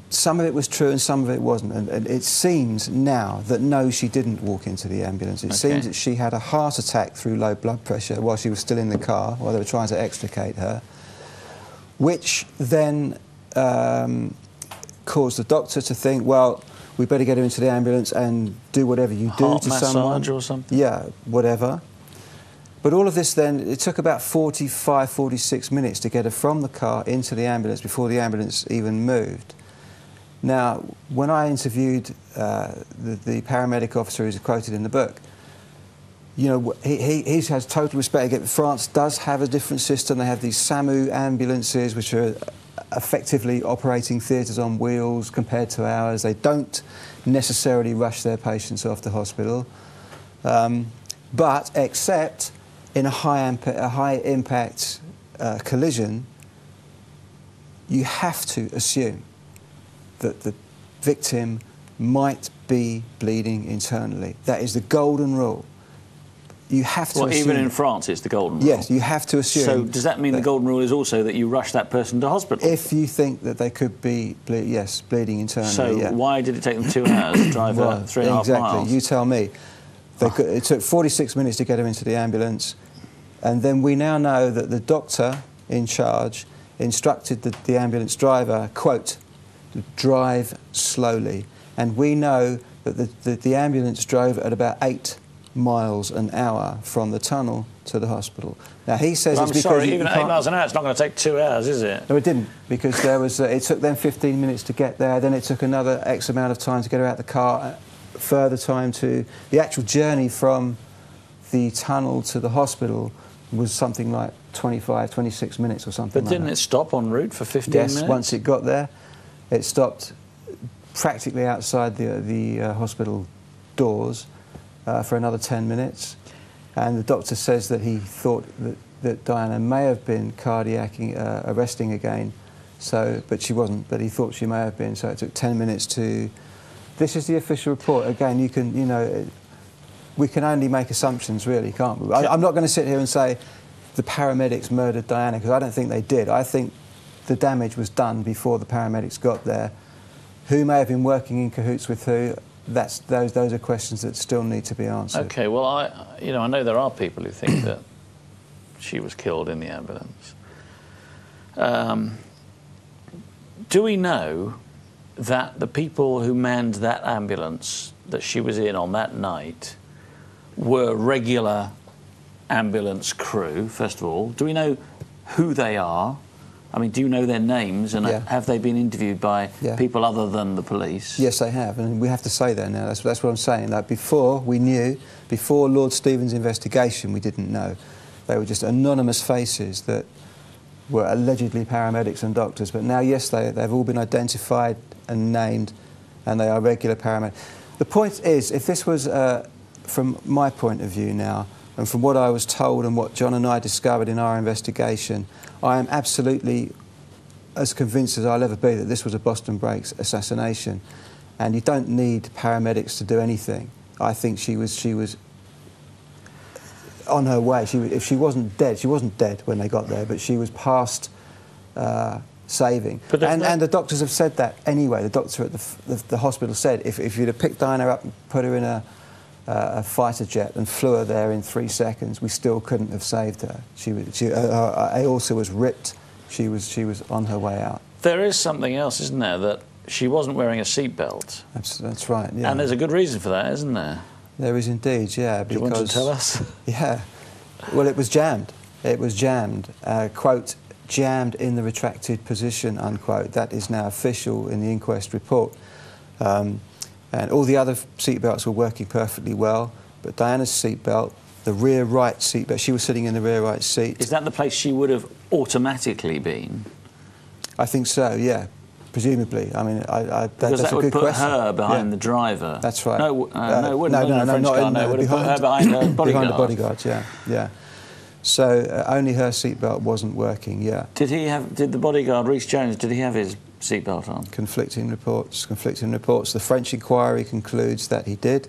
some of it was true and some of it wasn't. And, and it seems now that no, she didn't walk into the ambulance. It Okay. seems that she had a heart attack through low blood pressure while she was still in the car, while they were trying to extricate her, which then um, caused the doctor to think, well. We better get her into the ambulance and do whatever you do Heart to massage someone. or something? Yeah, whatever. But all of this then, it took about 45, 46 minutes to get her from the car into the ambulance before the ambulance even moved. Now, when I interviewed uh, the, the paramedic officer who's quoted in the book, you know, he, he, he has total respect. France does have a different system. They have these SAMU ambulances, which are effectively operating theatres on wheels compared to ours. They don't necessarily rush their patients off to hospital. Um, but except in a high, a high impact uh, collision, you have to assume that the victim might be bleeding internally. That is the golden rule. You have to Well, even in France, it's the golden rule. yes, you have to assume. So does that mean the golden rule is also that you rush that person to hospital? If you think that they could be, ble- yes, bleeding internally. so yeah. why did it take them two hours to drive Well, three and a half exactly. miles? You tell me. They could, it took 46 minutes to get her into the ambulance, and then we now know that the doctor in charge instructed the, the ambulance driver, quote, drive slowly. And we know that the, the, the ambulance drove at about eight miles an hour from the tunnel to the hospital. Now he says But it's I'm because sorry, even at eight miles an hour, it's not going to take two hours, is it? no, it didn't because there was. Uh, it took them 15 minutes to get there. Then it took another X amount of time to get her out the car. uh, Further time to the actual journey from the tunnel to the hospital was something like 25, 26 minutes or something. But like didn't that. it stop en route for 15 Yes. minutes? Once it got there, it stopped practically outside the the uh, hospital doors uh, for another 10 minutes, and the doctor says that he thought that, that Diana may have been cardiac uh, arresting again, so but she wasn't. But he thought she may have been. So it took 10 minutes to. This is the official report. Again, you can you know. We can only make assumptions, really, can't we? I, I'm not going to sit here and say the paramedics murdered Diana because I don't think they did. I think the damage was done before the paramedics got there. Who may have been working in cahoots with who? That's those. Those are questions that still need to be answered. Okay, well, I, you know, I know there are people who think that she was killed in the ambulance. Um, do we know that the people who manned that ambulance that she was in on that night were regular ambulance crew, first of all? Do we know who they are? I mean, do you know their names and Yeah. have they been interviewed by Yeah. people other than the police? Yes, they have, and we have to say that now. That's, that's what I'm saying. Like before, we knew. Before Lord Stevens' investigation, we didn't know. They were just anonymous faces that were allegedly paramedics and doctors. But now, yes, they, they've all been identified and named, and they are regular paramedics. The point is, if this was, uh, from my point of view now, and from what I was told and what John and I discovered in our investigation, I am absolutely as convinced as I'll ever be that this was a Boston Brakes assassination, and you don't need paramedics to do anything. I think she was she was on her way. She, if she wasn't dead, she wasn't dead when they got there, but she was past uh, saving. And, and the doctors have said that anyway. The doctor at the, the, the hospital said if, if you'd have picked Diana up and put her in a, a fighter jet and flew her there in three seconds, we still couldn't have saved her. She, was- she, uh, her aorta was ripped She was she was on her way out. There is something else, isn't there, that she wasn't wearing a seatbelt. That's that's right. Yeah. And there's a good reason for that, isn't there? there is indeed. Yeah. Do you want to tell us? Yeah. Well, it was jammed. It was jammed. Uh, quote, jammed in the retracted position, unquote. That is now official in the inquest report. Um, and all the other seatbelts were working perfectly well, but Diana's seatbelt, the rear right seatbelt, she was sitting in the rear right seat. Is that the place she would have automatically been? I think so, yeah. Presumably. I mean, I, I, that, Because that's that a would good put question. her behind Yeah. the driver. That's right. No, uh, Uh, no, it wouldn't. no, no, not car, in no, would have put her behind- behind her bodyguard. Behind the bodyguards, yeah, yeah. So uh, only her seatbelt wasn't working, yeah. Did he have? Did the bodyguard Rees Jones? Did he have his seatbelt on? conflicting reports, conflicting reports. The French inquiry concludes that he did.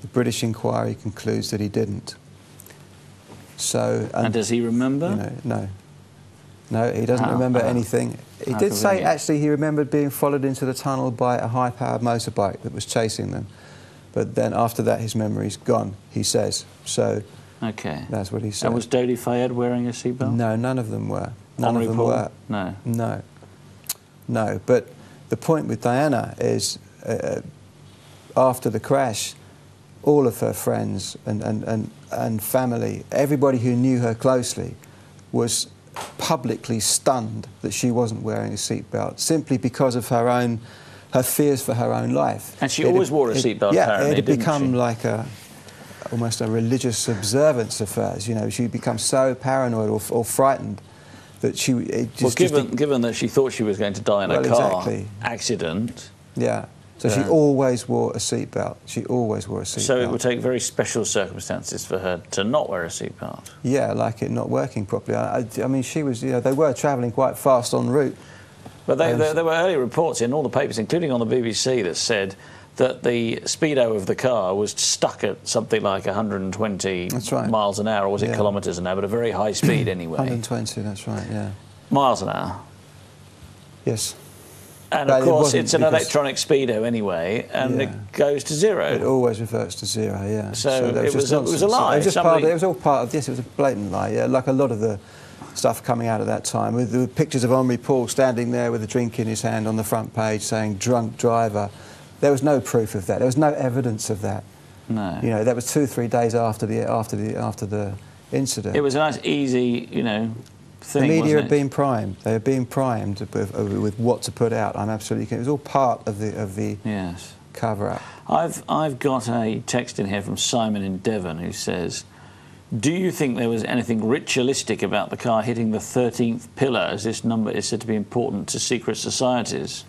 The British inquiry concludes that he didn't. So, And, does he remember? you know, no, no, he doesn't remember anything. He how did say actually he remembered being followed into the tunnel by a high-powered motorbike that was chasing them, but then after that his memory's gone. He says so. Okay. That's what he said. And was Dodi Fayed wearing a seatbelt? No, none of them were. None Henri of them Paul? were. No. No, no. But the point with Diana is, uh, after the crash, all of her friends and, and, and, and family, everybody who knew her closely, was publicly stunned that she wasn't wearing a seatbelt simply because of her own, her fears for her own life. And she It had- always wore a seatbelt, Yeah, apparently, it had become she? like a almost a religious observance of hers. You know, she'd become so paranoid or, or frightened that she Well, given, given that she thought she was going to die in Well, a car exactly. accident, Yeah. So she always wore a seatbelt. She always wore a seatbelt. so it would take very special circumstances for her to not wear a seatbelt. Yeah, like it not working properly. I, I, mean, she was, you know, they were travelling quite fast en route. But they, there, there were early reports in all the papers, including on the BBC, that said that the speedo of the car was stuck at something like 120 That's right. miles an hour, or was it Yeah. kilometres an hour, but a very high speed anyway. 120, that's right, yeah. Miles an hour. Yes. And But of course, wasn't it's an electronic speedo anyway, and Yeah. it goes to zero. It always reverts to zero, yeah. So that it was a- it was a lie. It was, part of, it was all part of this. It was a blatant lie, yeah, like a lot of the stuff coming out at that time. With the pictures of Henri Paul standing there with a drink in his hand on the front page saying drunk driver. There was no proof of that. There was no evidence of that. no. You know, that was two, three days after the after the after the incident. It was a nice, easy, you know, thing. the media had been primed. They had been primed with, uh, with what to put out. I'm absolutely. It was all part of the of the Yes. cover up. I've, I've got a text in here from Simon in Devon who says, Do you think there was anything ritualistic about the car hitting the 13th pillar, as this number is said to be important to secret societies?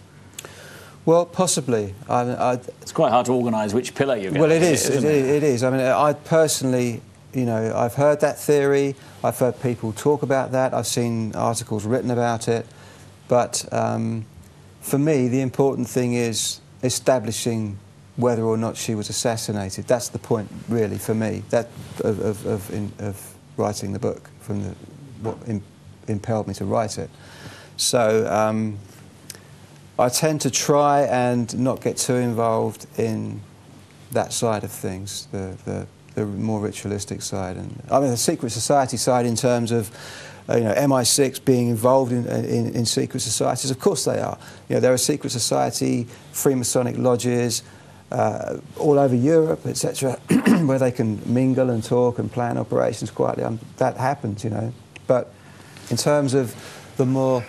Well, possibly. I, I, It's quite hard to organise which pillar you're going well, to it hit, is. isn't It, it? it is. I mean, I personally, you know, I've heard that theory. I've heard people talk about that. I've seen articles written about it. But um, for me, the important thing is establishing whether or not she was assassinated. That's the point, really, for me. That of, of, of, in, of writing the book, from the, what im, impelled me to write it. So. Um, I tend to try and not get too involved in that side of things, the, the, the more ritualistic side. And I mean, the secret society side in terms of, uh, you know, MI6 being involved in, in, in secret societies. Of course they are. You know, there are secret society, Freemasonic lodges, uh, all over Europe, etc., where they can mingle and talk and plan operations quietly. Um, that happens, you know. But in terms of the more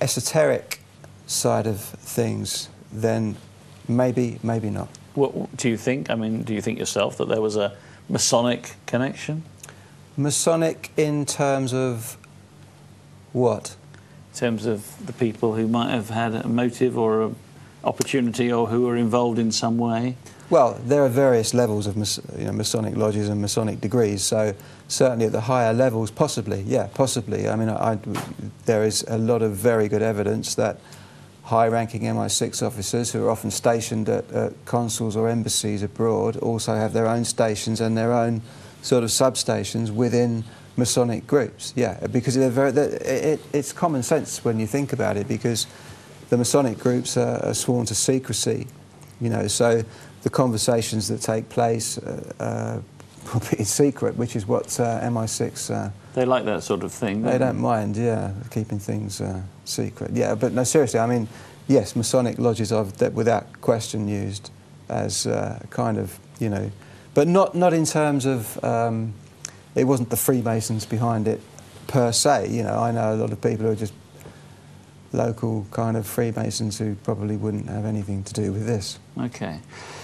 esoteric side of things, then maybe, maybe not. What do you think? I mean, do you think yourself that there was a Masonic connection? Masonic in terms of what? In terms of the people who might have had a motive or an opportunity or who were involved in some way? Well, there are various levels of Mas- you know, Masonic lodges and Masonic degrees, so certainly at the higher levels, possibly, yeah, possibly. I mean, I, I- there is a lot of very good evidence that high-ranking MI6 officers who are often stationed at, at consuls or embassies abroad also have their own stations and their own sort of substations within Masonic groups. Yeah, because they're very, they're, it, it's common sense when you think about it, because the Masonic groups are, are sworn to secrecy, you know, so the conversations that take place, uh, uh, in secret, which is what uh, MI6. They like that sort of thing. They Don't don't mind, yeah, keeping things uh, secret. Yeah, but no, seriously, I mean, yes, Masonic lodges are that without question used as uh, kind of, you know, but not not in terms of. Um, it wasn't the Freemasons behind it per se. You know, I know a lot of people who are just local kind of Freemasons who probably wouldn't have anything to do with this. Okay.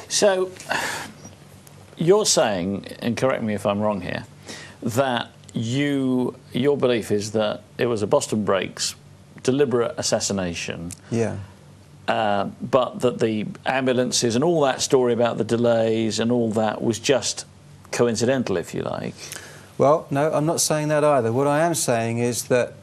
So you're saying, and correct me if I'm wrong here, that you your belief is that it was a Boston Brakes deliberate assassination. Yeah. Uh, but that the ambulances and all that story about the delays and all that was just coincidental, if you like. Well, no, I'm not saying that either. What I am saying is that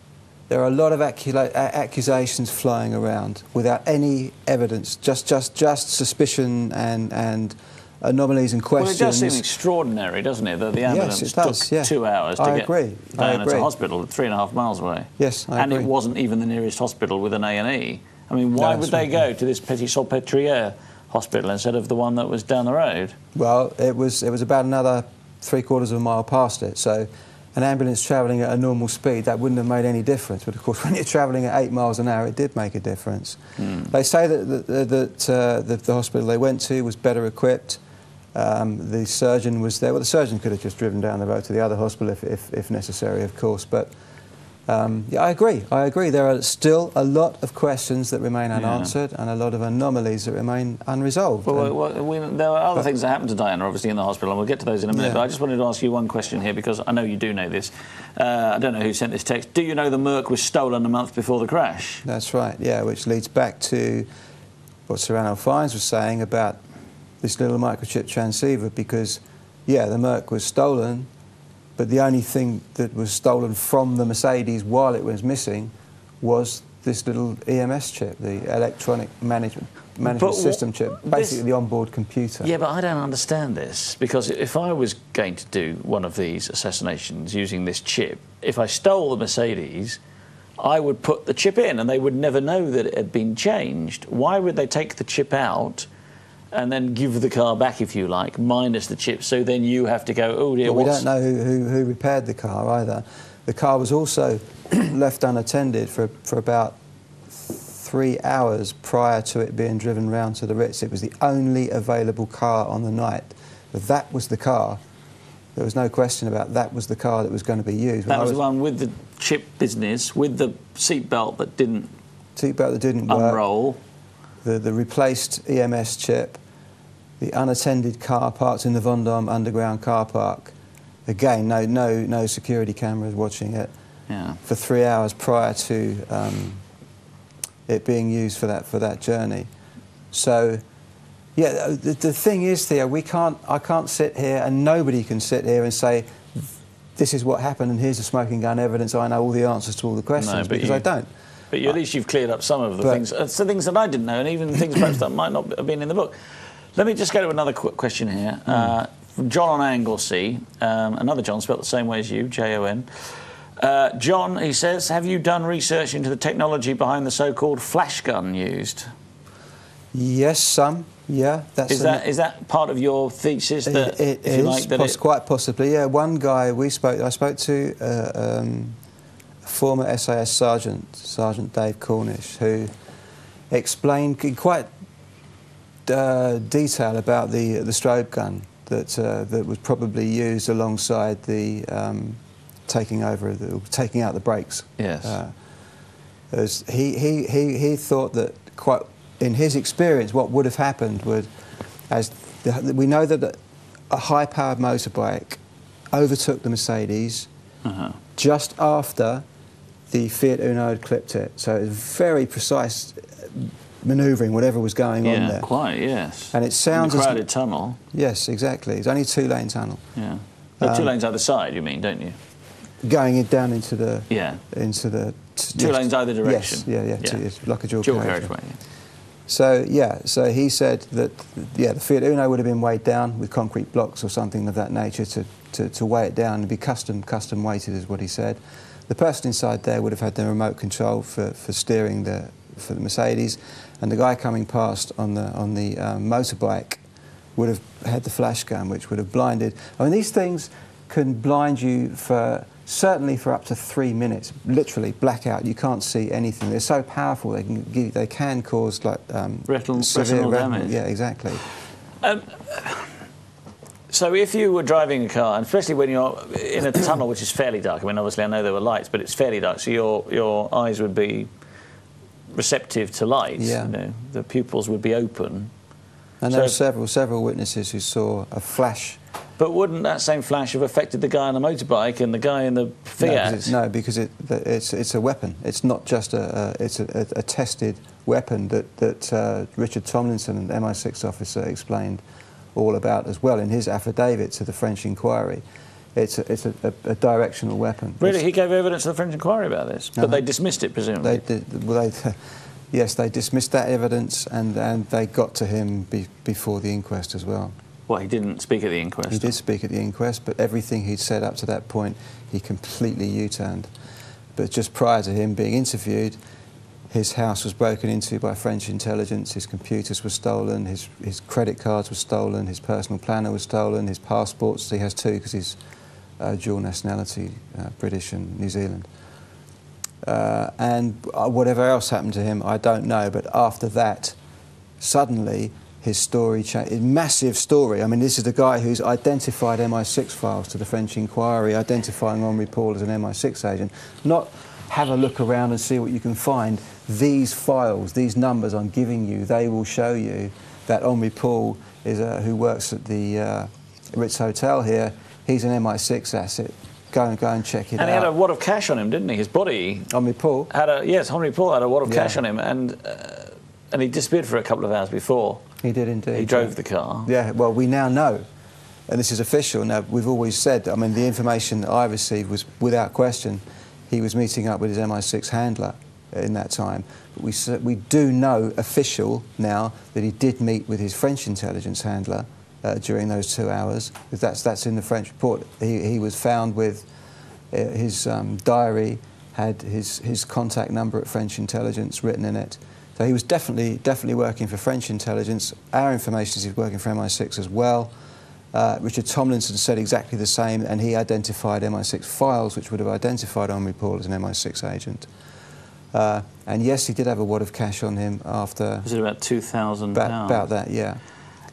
there are a lot of accula- accusations flying around without any evidence, just just just suspicion and and anomalies and questions. Well, it does seem extraordinary, doesn't it, that the ambulance yes, does, took yeah. two hours to I get agree. Diana I agree. to hospital, three and a half miles away. Yes, I and agree. it wasn't even the nearest hospital with an A and E. I mean, why That's would they right. go to this Petit Salpêtrière hospital instead of the one that was down the road? Well, it was it was about another three quarters of a mile past it. So, an ambulance travelling at a normal speed that wouldn't have made any difference. But of course, when you're travelling at eight miles an hour, it did make a difference. They say that that, that uh, the, the hospital they went to was better equipped. Um, the surgeon was there. Well, the surgeon could have just driven down the road to the other hospital if, if, if necessary, of course. But um, yeah, I agree. I agree. There are still a lot of questions that remain unanswered and a lot of anomalies that remain unresolved. Well, well, we, there are other things that happened to Diana, obviously, in the hospital, and we'll get to those in a minute. Yeah. But I just wanted to ask you one question here because I know you do know this. Uh, I don't know who sent this text. Do you know the Merc was stolen a month before the crash? That's right, yeah, which leads back to what Sir Ranulph Fiennes was saying about this little microchip transceiver because, yeah, the Merc was stolen, but the only thing that was stolen from the Mercedes while it was missing was this little EMS chip, the electronic management, management But system chip, this- basically the onboard computer. Yeah, but I don't understand this because if I was going to do one of these assassinations using this chip, if I stole the Mercedes, I would put the chip in and they would never know that it had been changed. Why would they take the chip out and then give the car back, if you like, minus the chip? So then you have to go, oh dear, But we don't know who, who, who repaired the car either. The car was also left unattended for, for about three hours prior to it being driven round to the Ritz. It was the only available car on the night. But that was the car. There was no question about that was the car that was going to be used. When That I was the one with the chip business, with the seatbelt that didn't seatbelt that didn't work, unroll. The, the replaced EMS chip, the unattended car parked in the Vendôme underground car park. Again, no, no, no security cameras watching it. Yeah. for three hours prior to um, it being used for that for that journey. So, yeah, the, the thing is, Theo, we can't. I can't sit here, and nobody can sit here and say, "This is what happened," and here's the smoking gun evidence. I know all the answers to all the questions but because you- I don't. But you, at least you've cleared up some of the But- things, uh, some things that I didn't know, and even things perhaps that might not have been in the book. Let me just go to another quick question here. Uh, from Jon on Anglesey, um, another Jon spelled the same way as you, J O N. Uh, Jon, he says, have you done research into the technology behind the so-called flash gun used? Yes, some. Yeah, that's Is that is that part of your thesis that, it, it you like, that poss- it, quite possibly. Yeah, one guy we spoke. I spoke to uh, um, former SAS sergeant, Sergeant Dave Cornish, who explained in quite uh, detail about the the strobe gun that uh, that was probably used alongside the um, taking over, the, taking out the brakes. Yes. Uh, as he, he, he, he thought that quite in his experience what would have happened would as the, we know that a high powered motorbike overtook the Mercedes uh-huh. just after the Fiat Uno had clipped it so it was very precise manoeuvring whatever was going on there quite, yes. And it sounds in a crowded tunnel. yes exactly it's only two lane tunnel Yeah, are two Um, lanes either side. You mean, don't you? going in, down into the Yeah. into the Two yes, lanes either direction. yes yeah yeah, Yeah. two- it's like a dual, Dual carriageway. carriageway. So yeah, so he said that yeah, the Fiat Uno would have been weighed down with concrete blocks or something of that nature to, to, to weigh it down and be custom custom weighted, is what he said. The person inside there would have had the remote control for, for steering the for the Mercedes, and the guy coming past on the on the um, motorbike would have had the flash gun, which would have blinded. I mean, these things can blind you for certainly for up to three minutes, literally blackout. You can't see anything. They're so powerful. They can give, they can cause like um, Retinal- severe retinal damage. Yeah, exactly. So if you were driving a car, and especially when you're in a tunnel which is fairly dark, I mean, obviously I know there were lights, but it's fairly dark, so your, your eyes would be receptive to light. Yeah. You know, the pupils would be open. And there So- were several several witnesses who saw a flash. But wouldn't that same flash have affected the guy on the motorbike and the guy in the No, Fiat? it's, no, because it, it's it's a weapon. It's not just a, it's a, a, a tested weapon that that uh, Richard Tomlinson, an MI6 officer, explained all about as well in his affidavit to the French inquiry. It's a, it's a, a, a directional weapon. Really, It's- he gave evidence to the French inquiry about this, but Uh-huh. they dismissed it, presumably. They did, well, they, yes, they dismissed that evidence and, and they got to him be, before the inquest as well. well, he didn't speak at the inquest. He did speak at the inquest, but everything he'd said up to that point, he completely U-turned. But just prior to him being interviewed, his house was broken into by French intelligence, his computers were stolen, his, his credit cards were stolen, his personal planner was stolen, his passports, he has two because he's uh, dual nationality, uh, British and New Zealand. Uh, and uh, whatever else happened to him, I don't know. But after that, suddenly his story changed. Massive story. I mean, this is the guy who's identified MI6 files to the French inquiry, identifying Henri Paul as an MI6 agent. Not have a look around and see what you can find. These files, these numbers I'm giving you, they will show you that Henri Paul is a, who works at the uh, Ritz Hotel here. He's an MI6 asset. Go and go and check it out. and he had a wad of cash on him, didn't he? His body Henri Paul. had a yes. Henri Paul had a wad of Yeah. cash on him, and uh, and he disappeared for a couple of hours before. He did indeed. He drove the car. Yeah, well, we now know, and this is official. Now, we've always said, I mean, the information that I received was without question, he was meeting up with his MI6 handler in that time. But we, we do know official now that he did meet with his French intelligence handler uh, during those two hours. That's, that's in the French report. He, he was found with uh, his um, diary, had his, his contact number at French intelligence written in it. So he was definitely, definitely working for French intelligence. Our information is he's working for MI6 as well. Uh, Richard Tomlinson said exactly the same, and he identified MI6 files, which would have identified Henri Paul as an MI6 agent. Uh, and yes, he did have a wad of cash on him after Was it about two thousand about, pounds? about that, yeah.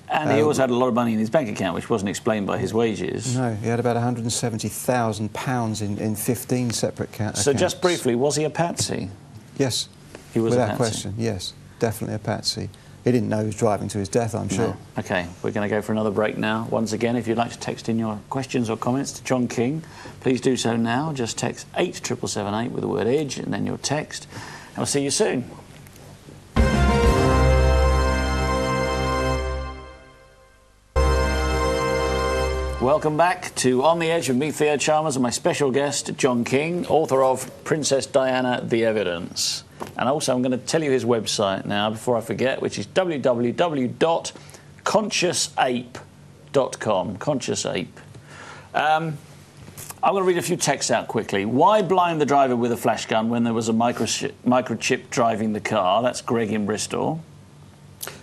And he Um, also had a lot of money in his bank account, which wasn't explained by his wages. No, he had about 170,000 pounds in, in 15 separate ca- So just briefly, was he a patsy? Yes. He was a Without patsy. question, yes. Definitely a patsy. He didn't know he was driving to his death, I'm sure. No. Okay, we're going to go for another break now. Once again, if you'd like to text in your questions or comments to Jon King, please do so now. Just text 87778 with the word edge and then your text. And we'll see you soon. Welcome back to On the Edge with me, Theo Chalmers, and my special guest, Jon King, author of Princess Diana The Evidence. And also, I'm going to tell you his website now before I forget, which is www.consciousape.com. Conscious Ape. Um, I'm going to read a few texts out quickly. Why blind the driver with a flash gun when there was a microchip, microchip driving the car? That's Greg in Bristol.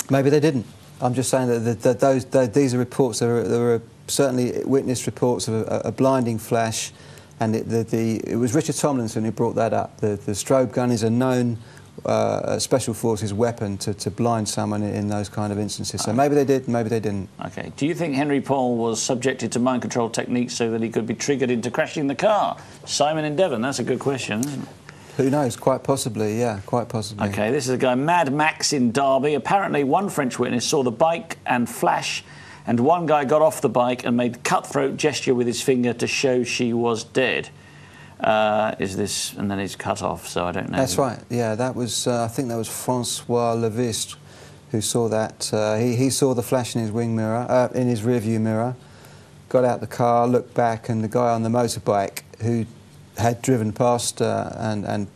Maybe they didn't. I'm just saying that, that, that those these are reports. There are, certainly witness reports of a, a blinding flash, and it, the, the, it was Richard Tomlinson who brought that up. The, the strobe gun is a known uh, special forces weapon to, to blind someone in, those kind of instances. So maybe they did, maybe they didn't. Okay. Do you think Henri Paul was subjected to mind control techniques so that he could be triggered into crashing the car? Simon in Devon. That's a good question. Isn't it? Who knows? Quite possibly, yeah, quite possibly. Okay, this is a guy, Mad Max in Derby. Apparently, one French witness saw the bike and flash, and one guy got off the bike and made cutthroat gesture with his finger to show she was dead. Uh, is this, and then he's cut off, so I don't know. That's right. Yeah, that was. Uh, I think that was Francois Levistre who saw that. Uh, he, he saw the flash in his wing mirror, uh, in his rearview mirror. Got out the car, looked back, and the guy on the motorbike who had driven past uh, and and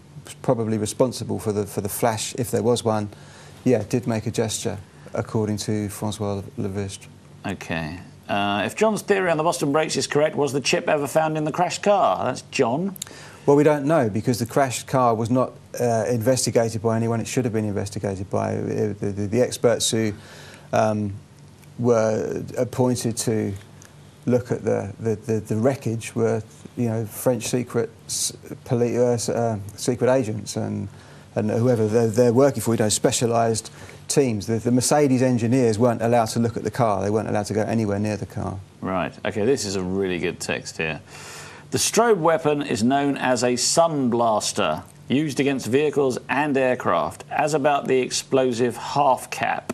probably responsible for the for the flash, if there was one, yeah, did make a gesture, according to Francois Levistre. Okay. Uh, if Jon's theory on the Boston brakes is correct, was the chip ever found in the crashed car? That's John. Well, we don't know because the crashed car was not uh, investigated by anyone it should have been investigated by. Uh, The, the, the experts who um, were appointed to look at the, the, the, wreckage were, you know, French secret poli- uh, uh, secret agents and and whoever they're, they're working for, you know, specialised teams. The, the, Mercedes engineers weren't allowed to look at the car. They weren't allowed to go anywhere near the car. Right. Okay. This is a really good text here. The strobe weapon is known as a sun blaster, used against vehicles and aircraft. As about the explosive half cap,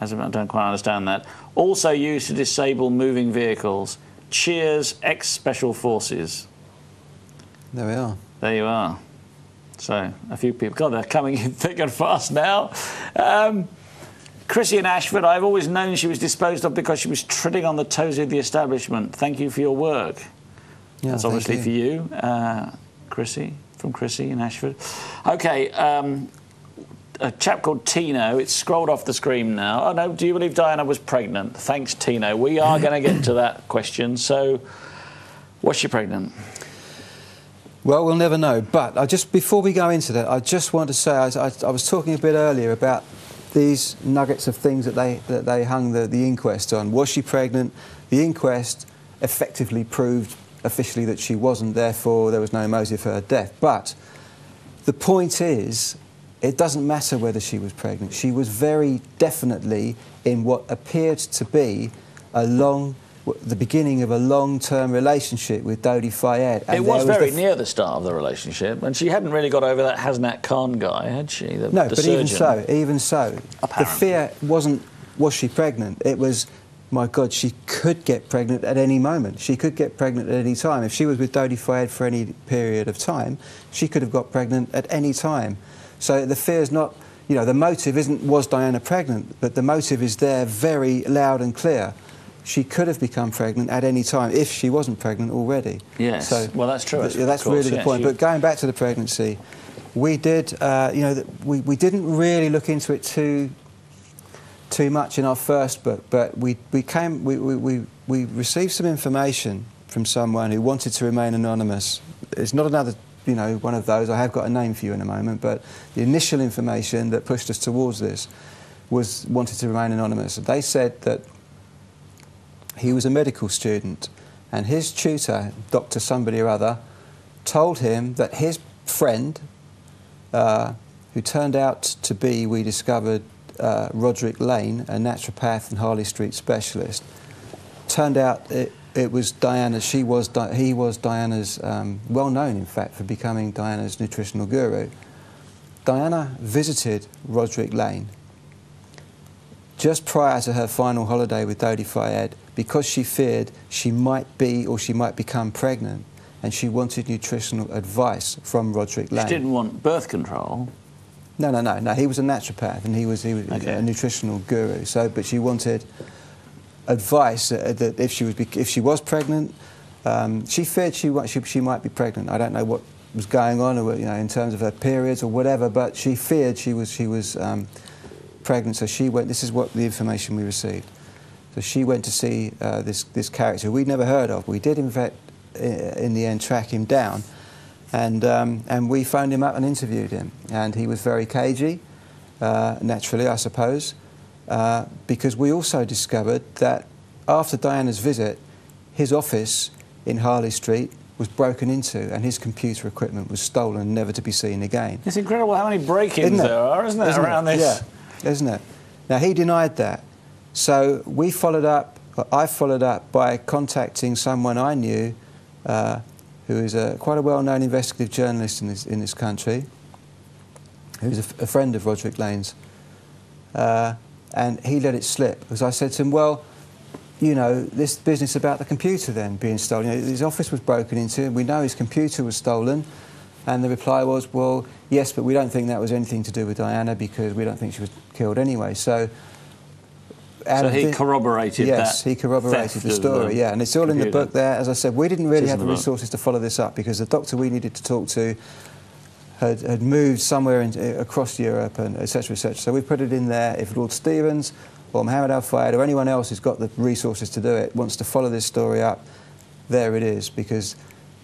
as about, I don't quite understand that. Also used to disable moving vehicles. Cheers, ex Special Forces. There we are. There you are. So a few people, God, they're coming in thick and fast now. Um, Chrissy in Ashford, I've always known she was disposed of because she was treading on the toes of the establishment. Thank you for your work. Yeah, That's obviously you. for you, uh, Chrissy, from Chrissy in Ashford. Okay, um, a chap called Tino. It's scrolled off the screen now. Oh no, do you believe Diana was pregnant? Thanks, Tino. We are going to get to that question. So, was she pregnant? Well, we'll never know. But I just before we go into that, I just want to say I, I, I was talking a bit earlier about these nuggets of things that they that they hung the, the inquest on. Was she pregnant? The inquest effectively proved officially that she wasn't. Therefore, there was no motive for her death. But the point is, it doesn't matter whether she was pregnant. She was very definitely in what appeared to be a long the beginning of a long-term relationship with Dodi Fayed. And it was, was very the near the start of the relationship, and she hadn't really got over that Hasnat Khan guy, had she? The, no, the but surgeon. even so, even so, Apparently. the fear wasn't was she pregnant. It was, my God, she could get pregnant at any moment. She could get pregnant at any time. If she was with Dodi Fayed for any period of time, she could have got pregnant at any time. So the fear is not, you know, the motive isn't was Diana pregnant, but the motive is there, very loud and clear she could have become pregnant at any time if she wasn't pregnant already. Yes. So, well, that's true. Th- that's course, really the point. She... But going back to the pregnancy, we did, uh, you know, we, we didn't really look into it too too much in our first book, but we, we came, we, we, we, we received some information from someone who wanted to remain anonymous. It's not another, you know, one of those. I have got a name for you in a moment, but the initial information that pushed us towards this was wanted to remain anonymous. They said that he was a medical student, and his tutor, Dr. Somebody or other, told him that his friend, uh, who turned out to be, we discovered, uh, Roderick Lane, a naturopath and Harley Street specialist, turned out it, it was Diana. She was he was Diana's um, well known, in fact, for becoming Diana's nutritional guru. Diana visited Roderick Lane just prior to her final holiday with Dodi Fayed because she feared she might be or she might become pregnant and she wanted nutritional advice from Roderick Lane. She didn't want birth control. No, no, no, no. He was a naturopath and he was, he was okay. a nutritional guru. So, but she wanted advice that if she was if she was pregnant, um, she feared she, she she might be pregnant. I don't know what was going on, or you know, in terms of her periods or whatever. But she feared she was she was um, pregnant. So she went. This is what the information we received. So she went to see uh, this, this character we'd never heard of. We did, in fact, in the end, track him down. And, um, and we phoned him up and interviewed him. And he was very cagey, uh, naturally, I suppose, uh, because we also discovered that after Diana's visit, his office in Harley Street was broken into and his computer equipment was stolen, never to be seen again. It's incredible how many break-ins there are, isn't there, isn't around it? this? Yeah, isn't it? Now, he denied that. So we followed up, I followed up by contacting someone I knew uh, who is a, quite a well-known investigative journalist in this, in this country, who's a, friend of Roderick Lane's. Uh, and he let it slip because I said to him, well, you know, this business about the computer then being stolen. You know, his office was broken into, we know his computer was stolen. And the reply was, well, yes, but we don't think that was anything to do with Diana because we don't think she was killed anyway. So so he the, corroborated yes, he corroborated the story, the yeah. And it's all computer. in the book there. As I said, we didn't really have the, resources to follow this up because the doctor we needed to talk to had, had moved somewhere in, across Europe and etc. etc. So we put it in there. If Lord Stevens or Mohammed Al Fayed or anyone else who's got the resources to do it wants to follow this story up, there it is because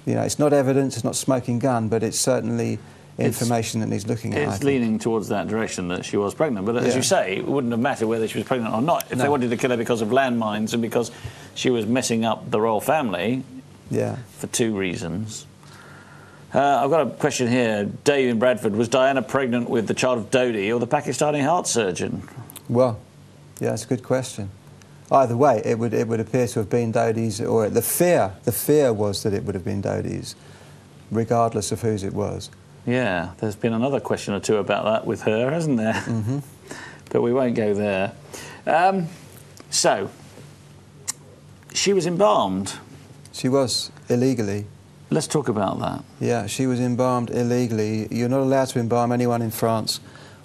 you know it's not evidence, it's not smoking gun, but it's certainly information that needs looking at. It's leaning towards that direction that she was pregnant. But as Yeah. you say, it wouldn't have mattered whether she was pregnant or not. If they wanted to kill her because of landmines and because she was messing up the royal family Yeah. for two reasons. Uh, I've got a question here. Dave in Bradford Was Diana pregnant with the child of Dodi or the Pakistani heart surgeon? Well, yeah, that's a good question. Either way, it would it would appear to have been Dodi's, or the fear the fear was that it would have been Dodi's, regardless of whose it was. Yeah, there's been another question or two about that with her, hasn't there? Mm-hmm. but we won't go there. Um, so, she was embalmed. She was illegally. Let's talk about that. Yeah, she was embalmed illegally. You're not allowed to embalm anyone in France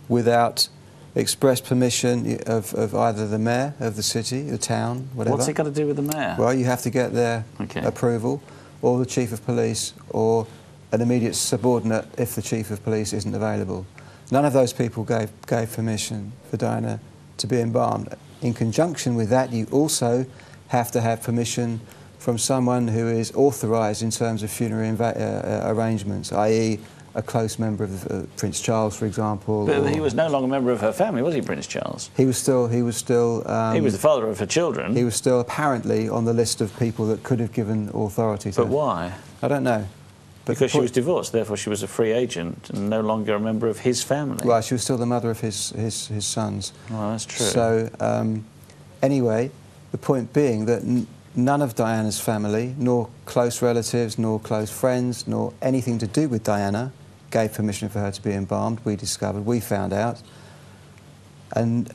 without express permission of, of either the mayor of the city, the town, whatever. What's it got to do with the mayor? Well, you have to get their Okay. approval, or the chief of police, or an immediate subordinate if the chief of police isn't available. None of those people gave, gave permission for Diana to be embalmed. In conjunction with that, you also have to have permission from someone who is authorised in terms of funerary uh, uh, arrangements, i.e., a close member of uh, Prince Charles, for example. but he was no longer a member of her family, was he, Prince Charles? He was still. He was still. Um, he was the father of her children. he was still apparently on the list of people that could have given authority to but why? I don't know. Because she was divorced, therefore she was a free agent and no longer a member of his family. Right, she was still the mother of his, his, his sons. Well, that's true. So, um, anyway, the point being that n- none of Diana's family, nor close relatives, nor close friends, nor anything to do with Diana, gave permission for her to be embalmed. We discovered, we found out. And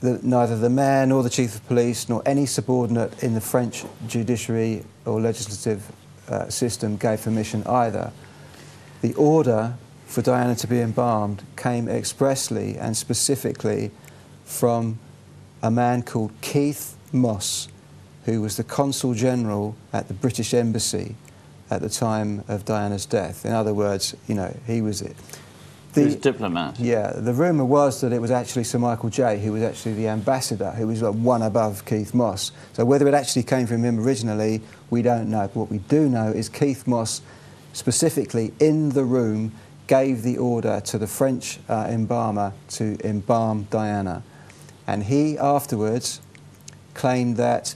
the, neither the mayor, nor the chief of police, nor any subordinate in the French judiciary or legislative uh, system gave permission either. The order for Diana to be embalmed came expressly and specifically from a man called Keith Moss, who was the consul general at the British Embassy at the time of Diana's death. In other words, you know, he was it. He was a diplomat. Yeah, the rumour was that it was actually Sir Michael Jay who was actually the ambassador, who was like one above Keith Moss. So whether it actually came from him originally, we don't know. But what we do know is Keith Moss, specifically in the room, gave the order to the French uh, embalmer to embalm Diana. And he afterwards claimed that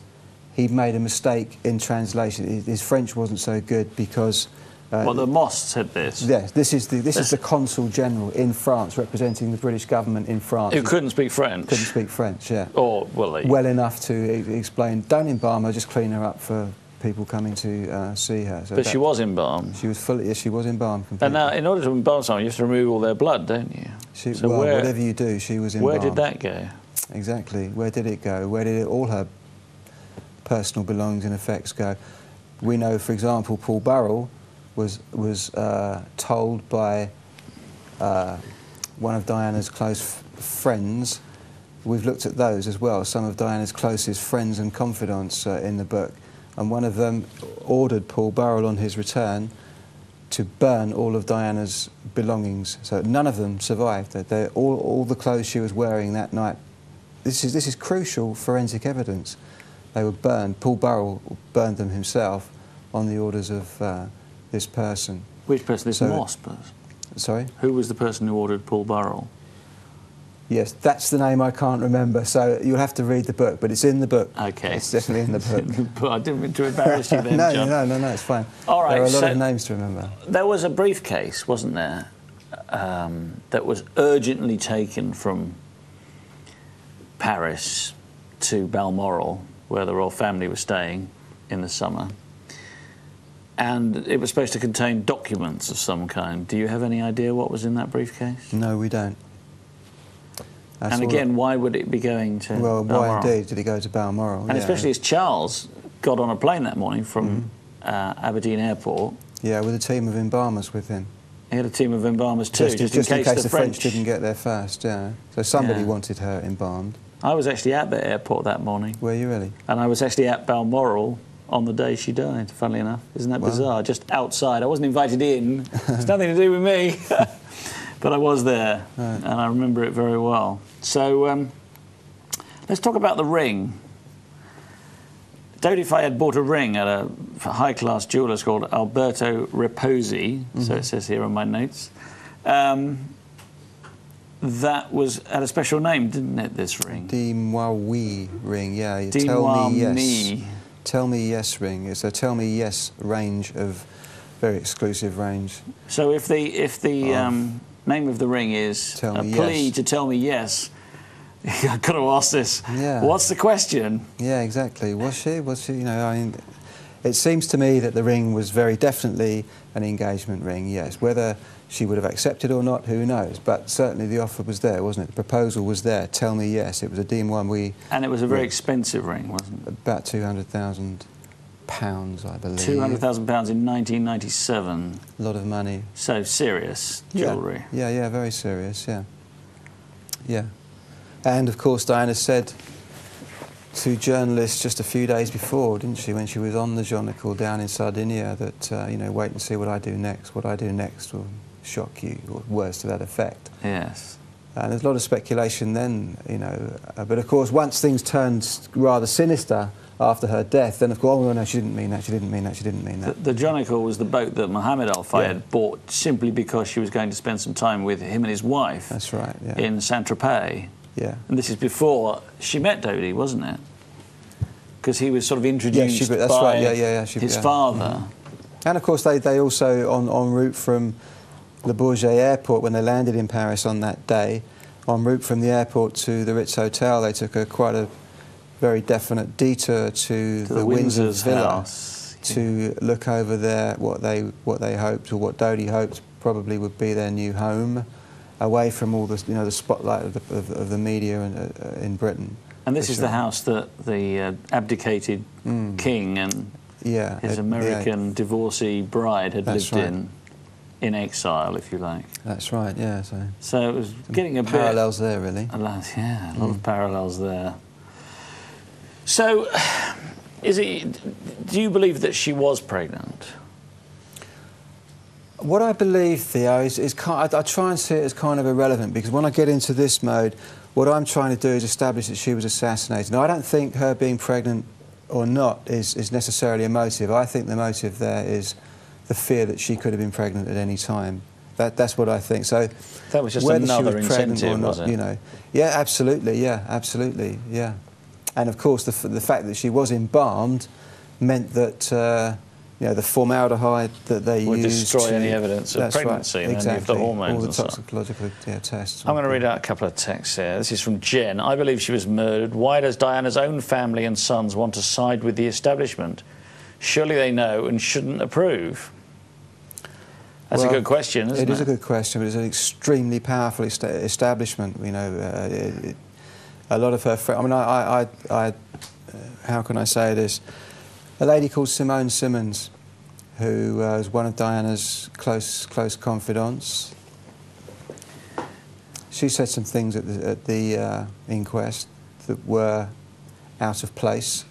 he'd made a mistake in translation. His French wasn't so good because. Uh, well, the Moss said this. Yes, this is the this is the consul general in France representing the British government in France. Who couldn't speak French. couldn't speak French, yeah. Or, well, they, Well enough to explain. Don't embalm her, just clean her up for people coming to uh, see her. So but that- she was embalmed. She was fully. Yes, she was embalmed completely. And now, in order to embalm someone, you have to remove all their blood, don't you? she, so well, where, whatever you do, she was where embalmed. did that go? Exactly. Where did it go? Where did it, all her personal belongings and effects go? We know, for example, Paul Burrell was was uh, told by uh, one of Diana's close friends. We've looked at those as well. Some of Diana's closest friends and confidants uh, in the book, and one of them ordered Paul Burrell on his return to burn all of Diana's belongings. So none of them survived. They- They're all, all the clothes she was wearing that night. This is, this is crucial forensic evidence. They were burned. Paul Burrell burned them himself on the orders of uh, this person. Which person? This So- Moss person. Sorry? Who was the person who ordered Paul Burrell? Yes, that's the name I can't remember. So you'll have to read the book, but it's in the book. Okay. It's definitely in the book. But I didn't mean to embarrass you then, no, Jon. no, no, no, it's fine. All right, There are a lot so- of names to remember. There was a briefcase, wasn't there, um, that was urgently taken from Paris to Balmoral, where the royal family was staying in the summer. And it was supposed to contain documents of some kind. Do you have any idea what was in that briefcase? No, we don't. That's and again, why would it be going to Well, why indeed did it go to Balmoral? And yeah. especially as Charles got on a plane that morning from Mm-hmm. uh, Aberdeen Airport, Yeah, with a team of embalmers with him. he had a team of embalmers too, just, just, in case, the, French... didn't get there first, yeah. So somebody Yeah. wanted her embalmed. I was actually at the airport that morning, Were you really? and I was actually at Balmoral on the day she died. Funnily enough, isn't that Wow. bizarre? Just outside. I wasn't invited in. it's nothing to do with me, but I was there, Right. and I remember it very well. So um, let's talk about the ring. Dodi Fayed bought a ring at a high-class jeweller's called Alberto Repossi, so Mm-hmm. it says here on my notes. um, that was had a special name, didn't it? This ring. the oui ring, yeah. you tell me yes. Tell me yes ring. It's a tell me yes range of very exclusive range. So if the if the um, name of the ring is Tell a plea yes. to tell me yes, I've got to ask this. Yeah. What's the question? Yeah, exactly. Was she? Was she? You know, I mean, it seems to me that the ring was very definitely an engagement ring. Yes, whether she would have accepted or not, who knows? But certainly the offer was there, wasn't it? The proposal was there. Tell me yes. It was a DM1. We And it was a very expensive ring, wasn't it? about two hundred thousand pounds, I believe. Two hundred thousand pounds in 1997. A lot of money. So serious Yeah. jewellery. Yeah, yeah, very serious. Yeah, yeah. And of course, Diana said to journalists just a few days before, didn't she, when she was on the Jonikal down in Sardinia, that uh, you know, wait and see what I do next. What I do next will shock you, or words to that effect. Yes. And there's a lot of speculation then, you know. Uh, but of course, once things turned rather sinister after her death, then of course, oh no, she didn't mean that. She didn't mean that. She didn't mean The, that. the Jonikal was the boat that Mohammed Al Fayed Yeah. bought simply because she was going to spend some time with him and his wife That's right. Yeah. in Saint Tropez. Yeah. And this is before she met Dodi, wasn't it? Because he was sort of introduced she- that's by right, yeah, yeah, yeah, she- his yeah. father. Mm-hmm. And of course, they, they also, on, en route from Le Bourget airport, when they landed in Paris on that day, en route from the airport to the Ritz Hotel, they took a quite a very definite detour to, To the, the Windsor Windsor's Villa house. to look over there what they, what they hoped, or what Dodi hoped probably would be their new home, away from all the, you know, the spotlight of the, of, of the media in, uh, in Britain. And this is the house that the uh, abdicated Mm. king and Yeah. his uh, yeah, American divorcee bride had That's lived right. in, in exile, if you like. that's right, yeah. So So it was getting a bit. parallels there, really. A lot, yeah, a lot Mm. of parallels there. So, is it? Do you believe that she was pregnant? What I believe, Theo, is, is kind, I, I try and see it as kind of irrelevant because when I get into this mode, what I'm trying to do is establish that she was assassinated. Now, I don't think her being pregnant or not is, is necessarily a motive. I think the motive there is the fear that she could have been pregnant at any time. That, that's what I think. So That was just whether another she was pregnant or not, you know, yeah, absolutely, yeah, absolutely, yeah. And of course, the, the fact that she was embalmed meant that uh, you know the formaldehyde that they Would used destroy to- any evidence of right, pregnancy and any of the exactly. hormones all the and so on. toxicological yeah, tests. I'm going to read out a couple of texts here. This is from Jen. I believe she was murdered. Why does Diana's own family and sons want to side with the establishment? Surely they know and shouldn't approve. That's Well, a good question, isn't it? It is a good question, but it's an extremely powerful esta- establishment. You know, uh, it, it, a lot of her. I mean, I, I, I, I uh, how can I say this? A lady called Simone Simmons, who uh, was one of Diana's close close confidants. She said some things at the, at the uh, inquest that were out of place,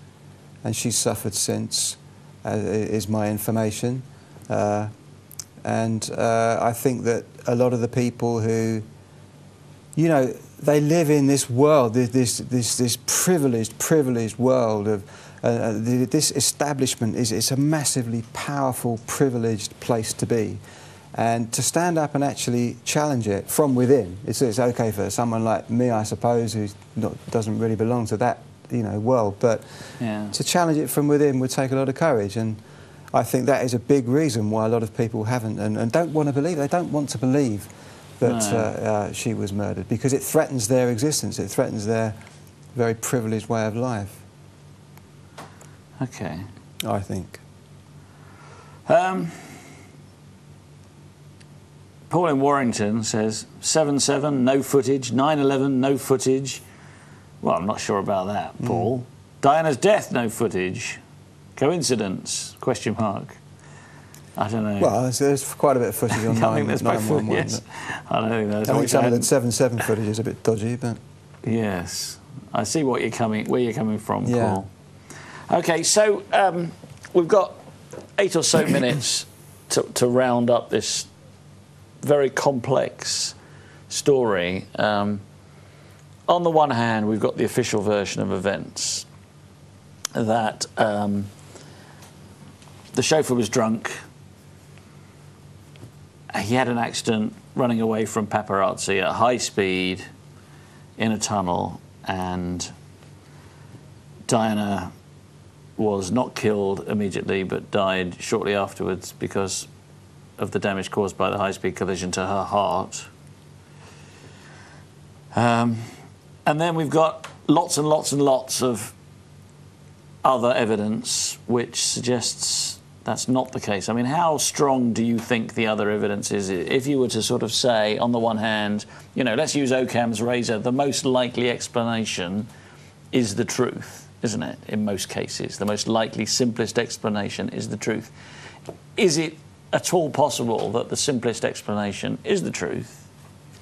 and she's suffered since, uh, is my information. Uh, and uh, I think that a lot of the people who, you know, they live in this world, this this this, this privileged, privileged world of. Uh, uh, this establishment is it's a massively powerful, privileged place to be, and to stand up and actually challenge it from within. It's, it's okay for someone like me, I suppose, who doesn't really belong to that you know world, but Yeah. to challenge it from within would take a lot of courage and. I think that is a big reason why a lot of people haven't and, and don't want to believe. They don't want to believe that No. uh, uh, she was murdered because it threatens their existence. It threatens their very privileged way of life. Okay. I think. Um, Paul in Warrington says 7 7, no footage. 9 11, no footage. Well, I'm not sure about that, Hmm. Paul. Diana's death, no footage. Coincidence? Question mark. I don't know. Well, there's, there's quite a bit of footage on I nine- think there's both. 911, Yes, I don't think there's. I think some I of the hadn't- seven seven footage is a bit dodgy, but Yes, I see what you're coming, where you're coming from, Yeah. Paul. Okay, so um, we've got eight or so minutes to, to round up this very complex story. Um, on the one hand, we've got the official version of events that um, the chauffeur was drunk he had an accident running away from paparazzi at high speed in a tunnel, and Diana was not killed immediately but died shortly afterwards because of the damage caused by the high speed collision to her heart. Um, and then we've got lots and lots and lots of other evidence which suggests that's not the case. I mean, how strong do you think the other evidence is? If you were to sort of say, on the one hand, you know, let's use Occam's razor, the most likely explanation is the truth, isn't it? In most cases, the most likely, simplest explanation is the truth. Is it at all possible that the simplest explanation is the truth?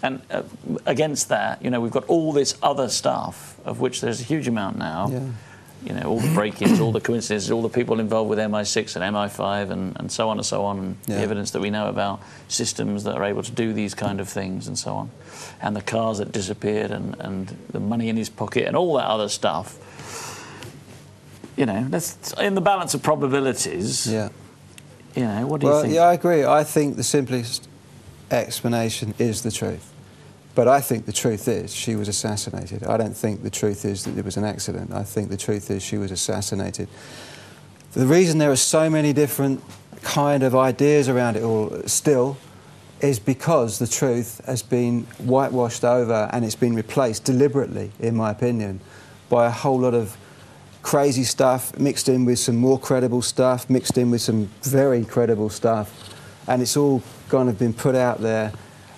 And uh, against that, you know, we've got all this other stuff, of which there's a huge amount now. Yeah you know, all the break-ins, all the coincidences, all the people involved with MI6 and MI5 and, and so on and so on, and yeah. the evidence that we know about systems that are able to do these kind of things and so on, and the cars that disappeared and, and the money in his pocket and all that other stuff. You know, that's in the balance of probabilities. Yeah. You know, what do well, you think? Well, yeah, I agree. I think the simplest explanation is the truth. But I think the truth is she was assassinated. I don't think the truth is that it was an accident. I think the truth is she was assassinated. The reason there are so many different kind of ideas around it all still is because the truth has been whitewashed over and it's been replaced deliberately, in my opinion, by a whole lot of crazy stuff mixed in with some more credible stuff, mixed in with some very credible stuff. And it's all kind of been put out there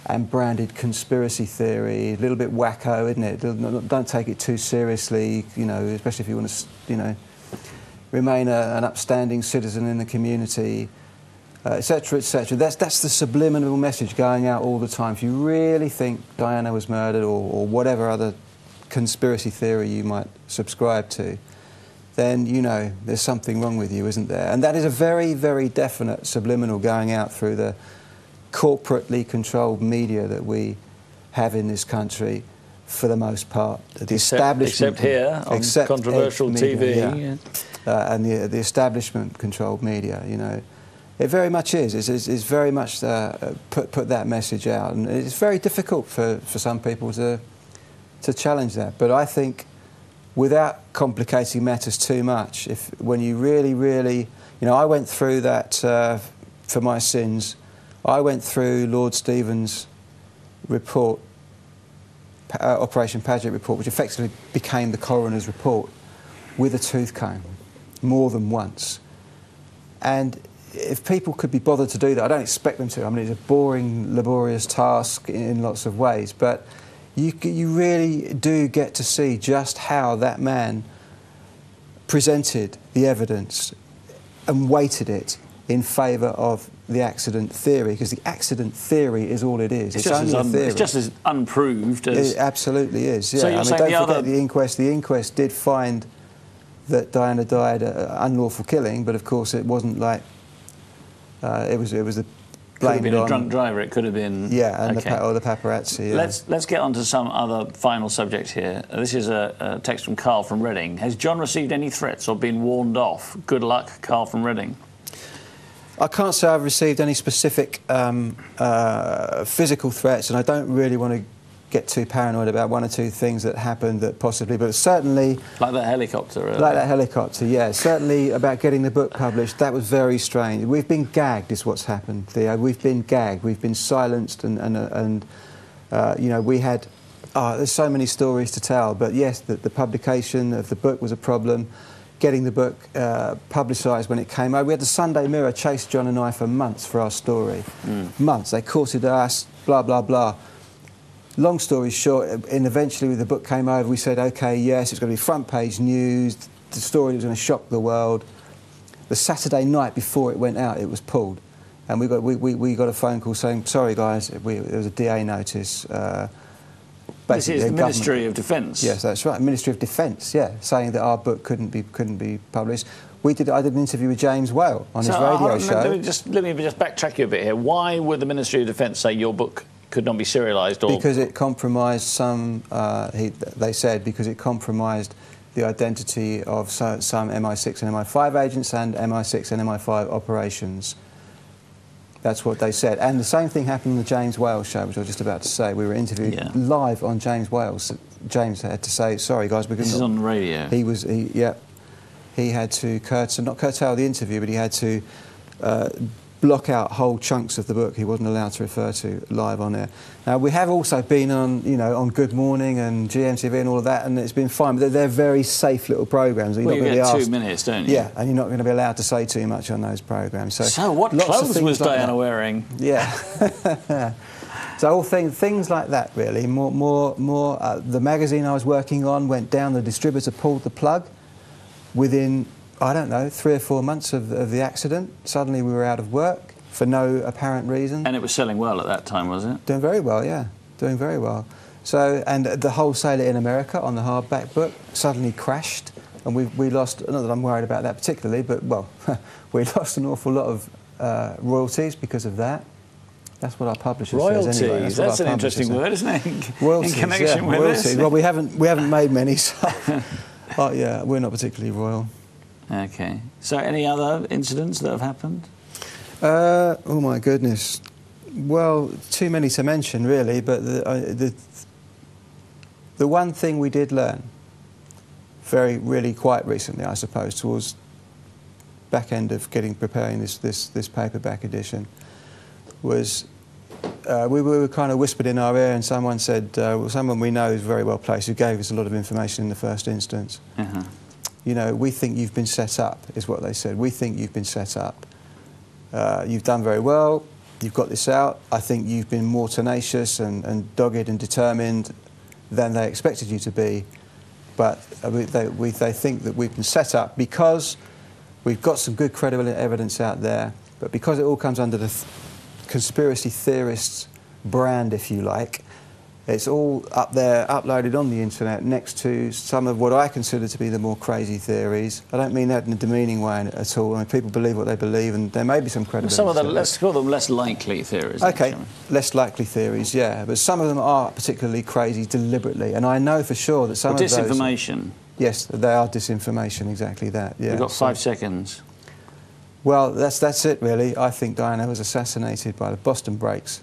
and branded conspiracy theory, a little bit wacko, isn't it? Don't, take it too seriously, you know, especially if you want to, you know, remain a, an upstanding citizen in the community, etc., uh, etc. Et that's, that's the subliminal message going out all the time. If you really think Diana was murdered or, or whatever other conspiracy theory you might subscribe to, then you know there's something wrong with you, isn't there? And that is a very, very definite subliminal going out through the corporately controlled media that we have in this country for the most part. The except, establishment, except here on except controversial media, TV. Yeah. Yeah. Uh, and the, the establishment controlled media, you know. It very much is. It's, it's, it's very much uh, put, put that message out. And it's very difficult for, for some people to, to challenge that. But I think without complicating matters too much, if when you really, really, you know, I went through that uh, for my sins I went through Lord Stevens' report, uh, Operation Paget report, which effectively became the coroner's report, with a tooth comb more than once. And if people could be bothered to do that, I don't expect them to. I mean, it's a boring, laborious task in lots of ways, but you, you really do get to see just how that man presented the evidence and weighted it in favour of the accident theory because the accident theory is all it is. It's, it's only a theory. It's just as unproved as. It absolutely is. Yeah. So you're I mean, saying don't the forget other... the inquest. The inquest did find that Diana died uh, unlawful killing, but of course it wasn't like uh, it was. It was the. Could have been a drunk driver. It could have been. Yeah, and okay. the pa- or the paparazzi. Yeah. Let's let's get on to some other final subject here. This is a, a text from Carl from Reading. Has Jon received any threats or been warned off? Good luck, Carl from Reading. I can't say I've received any specific um, uh, physical threats, and I don't really want to get too paranoid about one or two things that happened that possibly, but certainly. Like that helicopter. Really. Like that helicopter, yeah. certainly about getting the book published, that was very strange. We've been gagged, is what's happened, Theo. We've been gagged. We've been silenced, and, and, uh, and uh, you know, we had. Oh, there's so many stories to tell, but yes, the, the publication of the book was a problem getting the book uh, publicised when it came out. We had the Sunday Mirror chase John and I for months for our story. Mm. Months. They courted us, blah, blah, blah. Long story short, and eventually when the book came over, we said, OK, yes, it's going to be front page news. The story was going to shock the world. The Saturday night before it went out, it was pulled. And we got, we, we, we got a phone call saying, sorry guys, we, there was a DA notice. Uh, this is the Ministry of Defence. Yes, that's right. Ministry of Defence. Yeah, saying that our book couldn't be couldn't be published. We did. I did an interview with James Whale on so, his radio on, show. Let me just let me just backtrack you a bit here. Why would the Ministry of Defence say your book could not be serialised? Because it compromised some. Uh, he, they said because it compromised the identity of some MI6 and MI5 agents and MI6 and MI5 operations That's what they said. And the same thing happened on the James Whale's show, which I was just about to say. We were interviewed Yeah. live on James Whale's. James had to say, sorry guys, because This is on radio. he was, he, yeah, he had to curtail, not curtail the interview, but he had to uh, block out whole chunks of the book he wasn't allowed to refer to live on air. Now, we have also been on, you know, on Good Morning and GMTV and all of that, and it's been fine, but they're, they're very safe little programmes. You're well, not you get be two minutes, don't you? Yeah, and you're not going to be allowed to say too much on those programmes. So, So, what clothes was like Diana that. wearing? Yeah. so all things, things like that, really. More, more, more. Uh, the magazine I was working on went down. The distributor pulled the plug. Within, I don't know, three or four months of, of the accident, suddenly we were out of work for no apparent reason. And it was selling well at that time, was it? Doing very well, yeah. Doing very well. So, and the wholesaler in America on the hardback book suddenly crashed, and we, we lost, not that I'm worried about that particularly, but well, we lost an awful lot of uh, royalties because of that. That's what our publisher Royalties. says anyway. That's, our an interesting says. word, isn't it? Royalties, In connection yeah, with royalties. this. Well, we haven't, we haven't made many, so. oh, yeah, we're not particularly royal. Okay. So, any other incidents that have happened? Uh, oh my goodness. Well, too many to mention, really. But the, uh, the the one thing we did learn, very really quite recently, I suppose, towards back end of getting preparing this this, this paperback edition, was. Uh, we were kind of whispered in our ear, and someone said, uh, well, someone we know is very well placed, who gave us a lot of information in the first instance. Uh-huh. You know, we think you've been set up, is what they said. We think you've been set up. Uh, you've done very well. You've got this out. I think you've been more tenacious and, and dogged and determined than they expected you to be. But uh, they, we, they think that we've been set up because we've got some good credible evidence out there, but because it all comes under the th- conspiracy theorists brand, if you like, it's all up there, uploaded on the internet next to some of what I consider to be the more crazy theories. I don't mean that in a demeaning way at all. I mean, people believe what they believe, and there may be some credibility. Some of the, let's call them less likely theories. Okay, actually. less likely theories, yeah, but some of them are particularly crazy deliberately, and I know for sure that some Or of those. disinformation. Yes, they are disinformation. Exactly that. Yeah. We've got So- five seconds. Well, that's that's it really. I think Diana was assassinated by the Boston Brakes.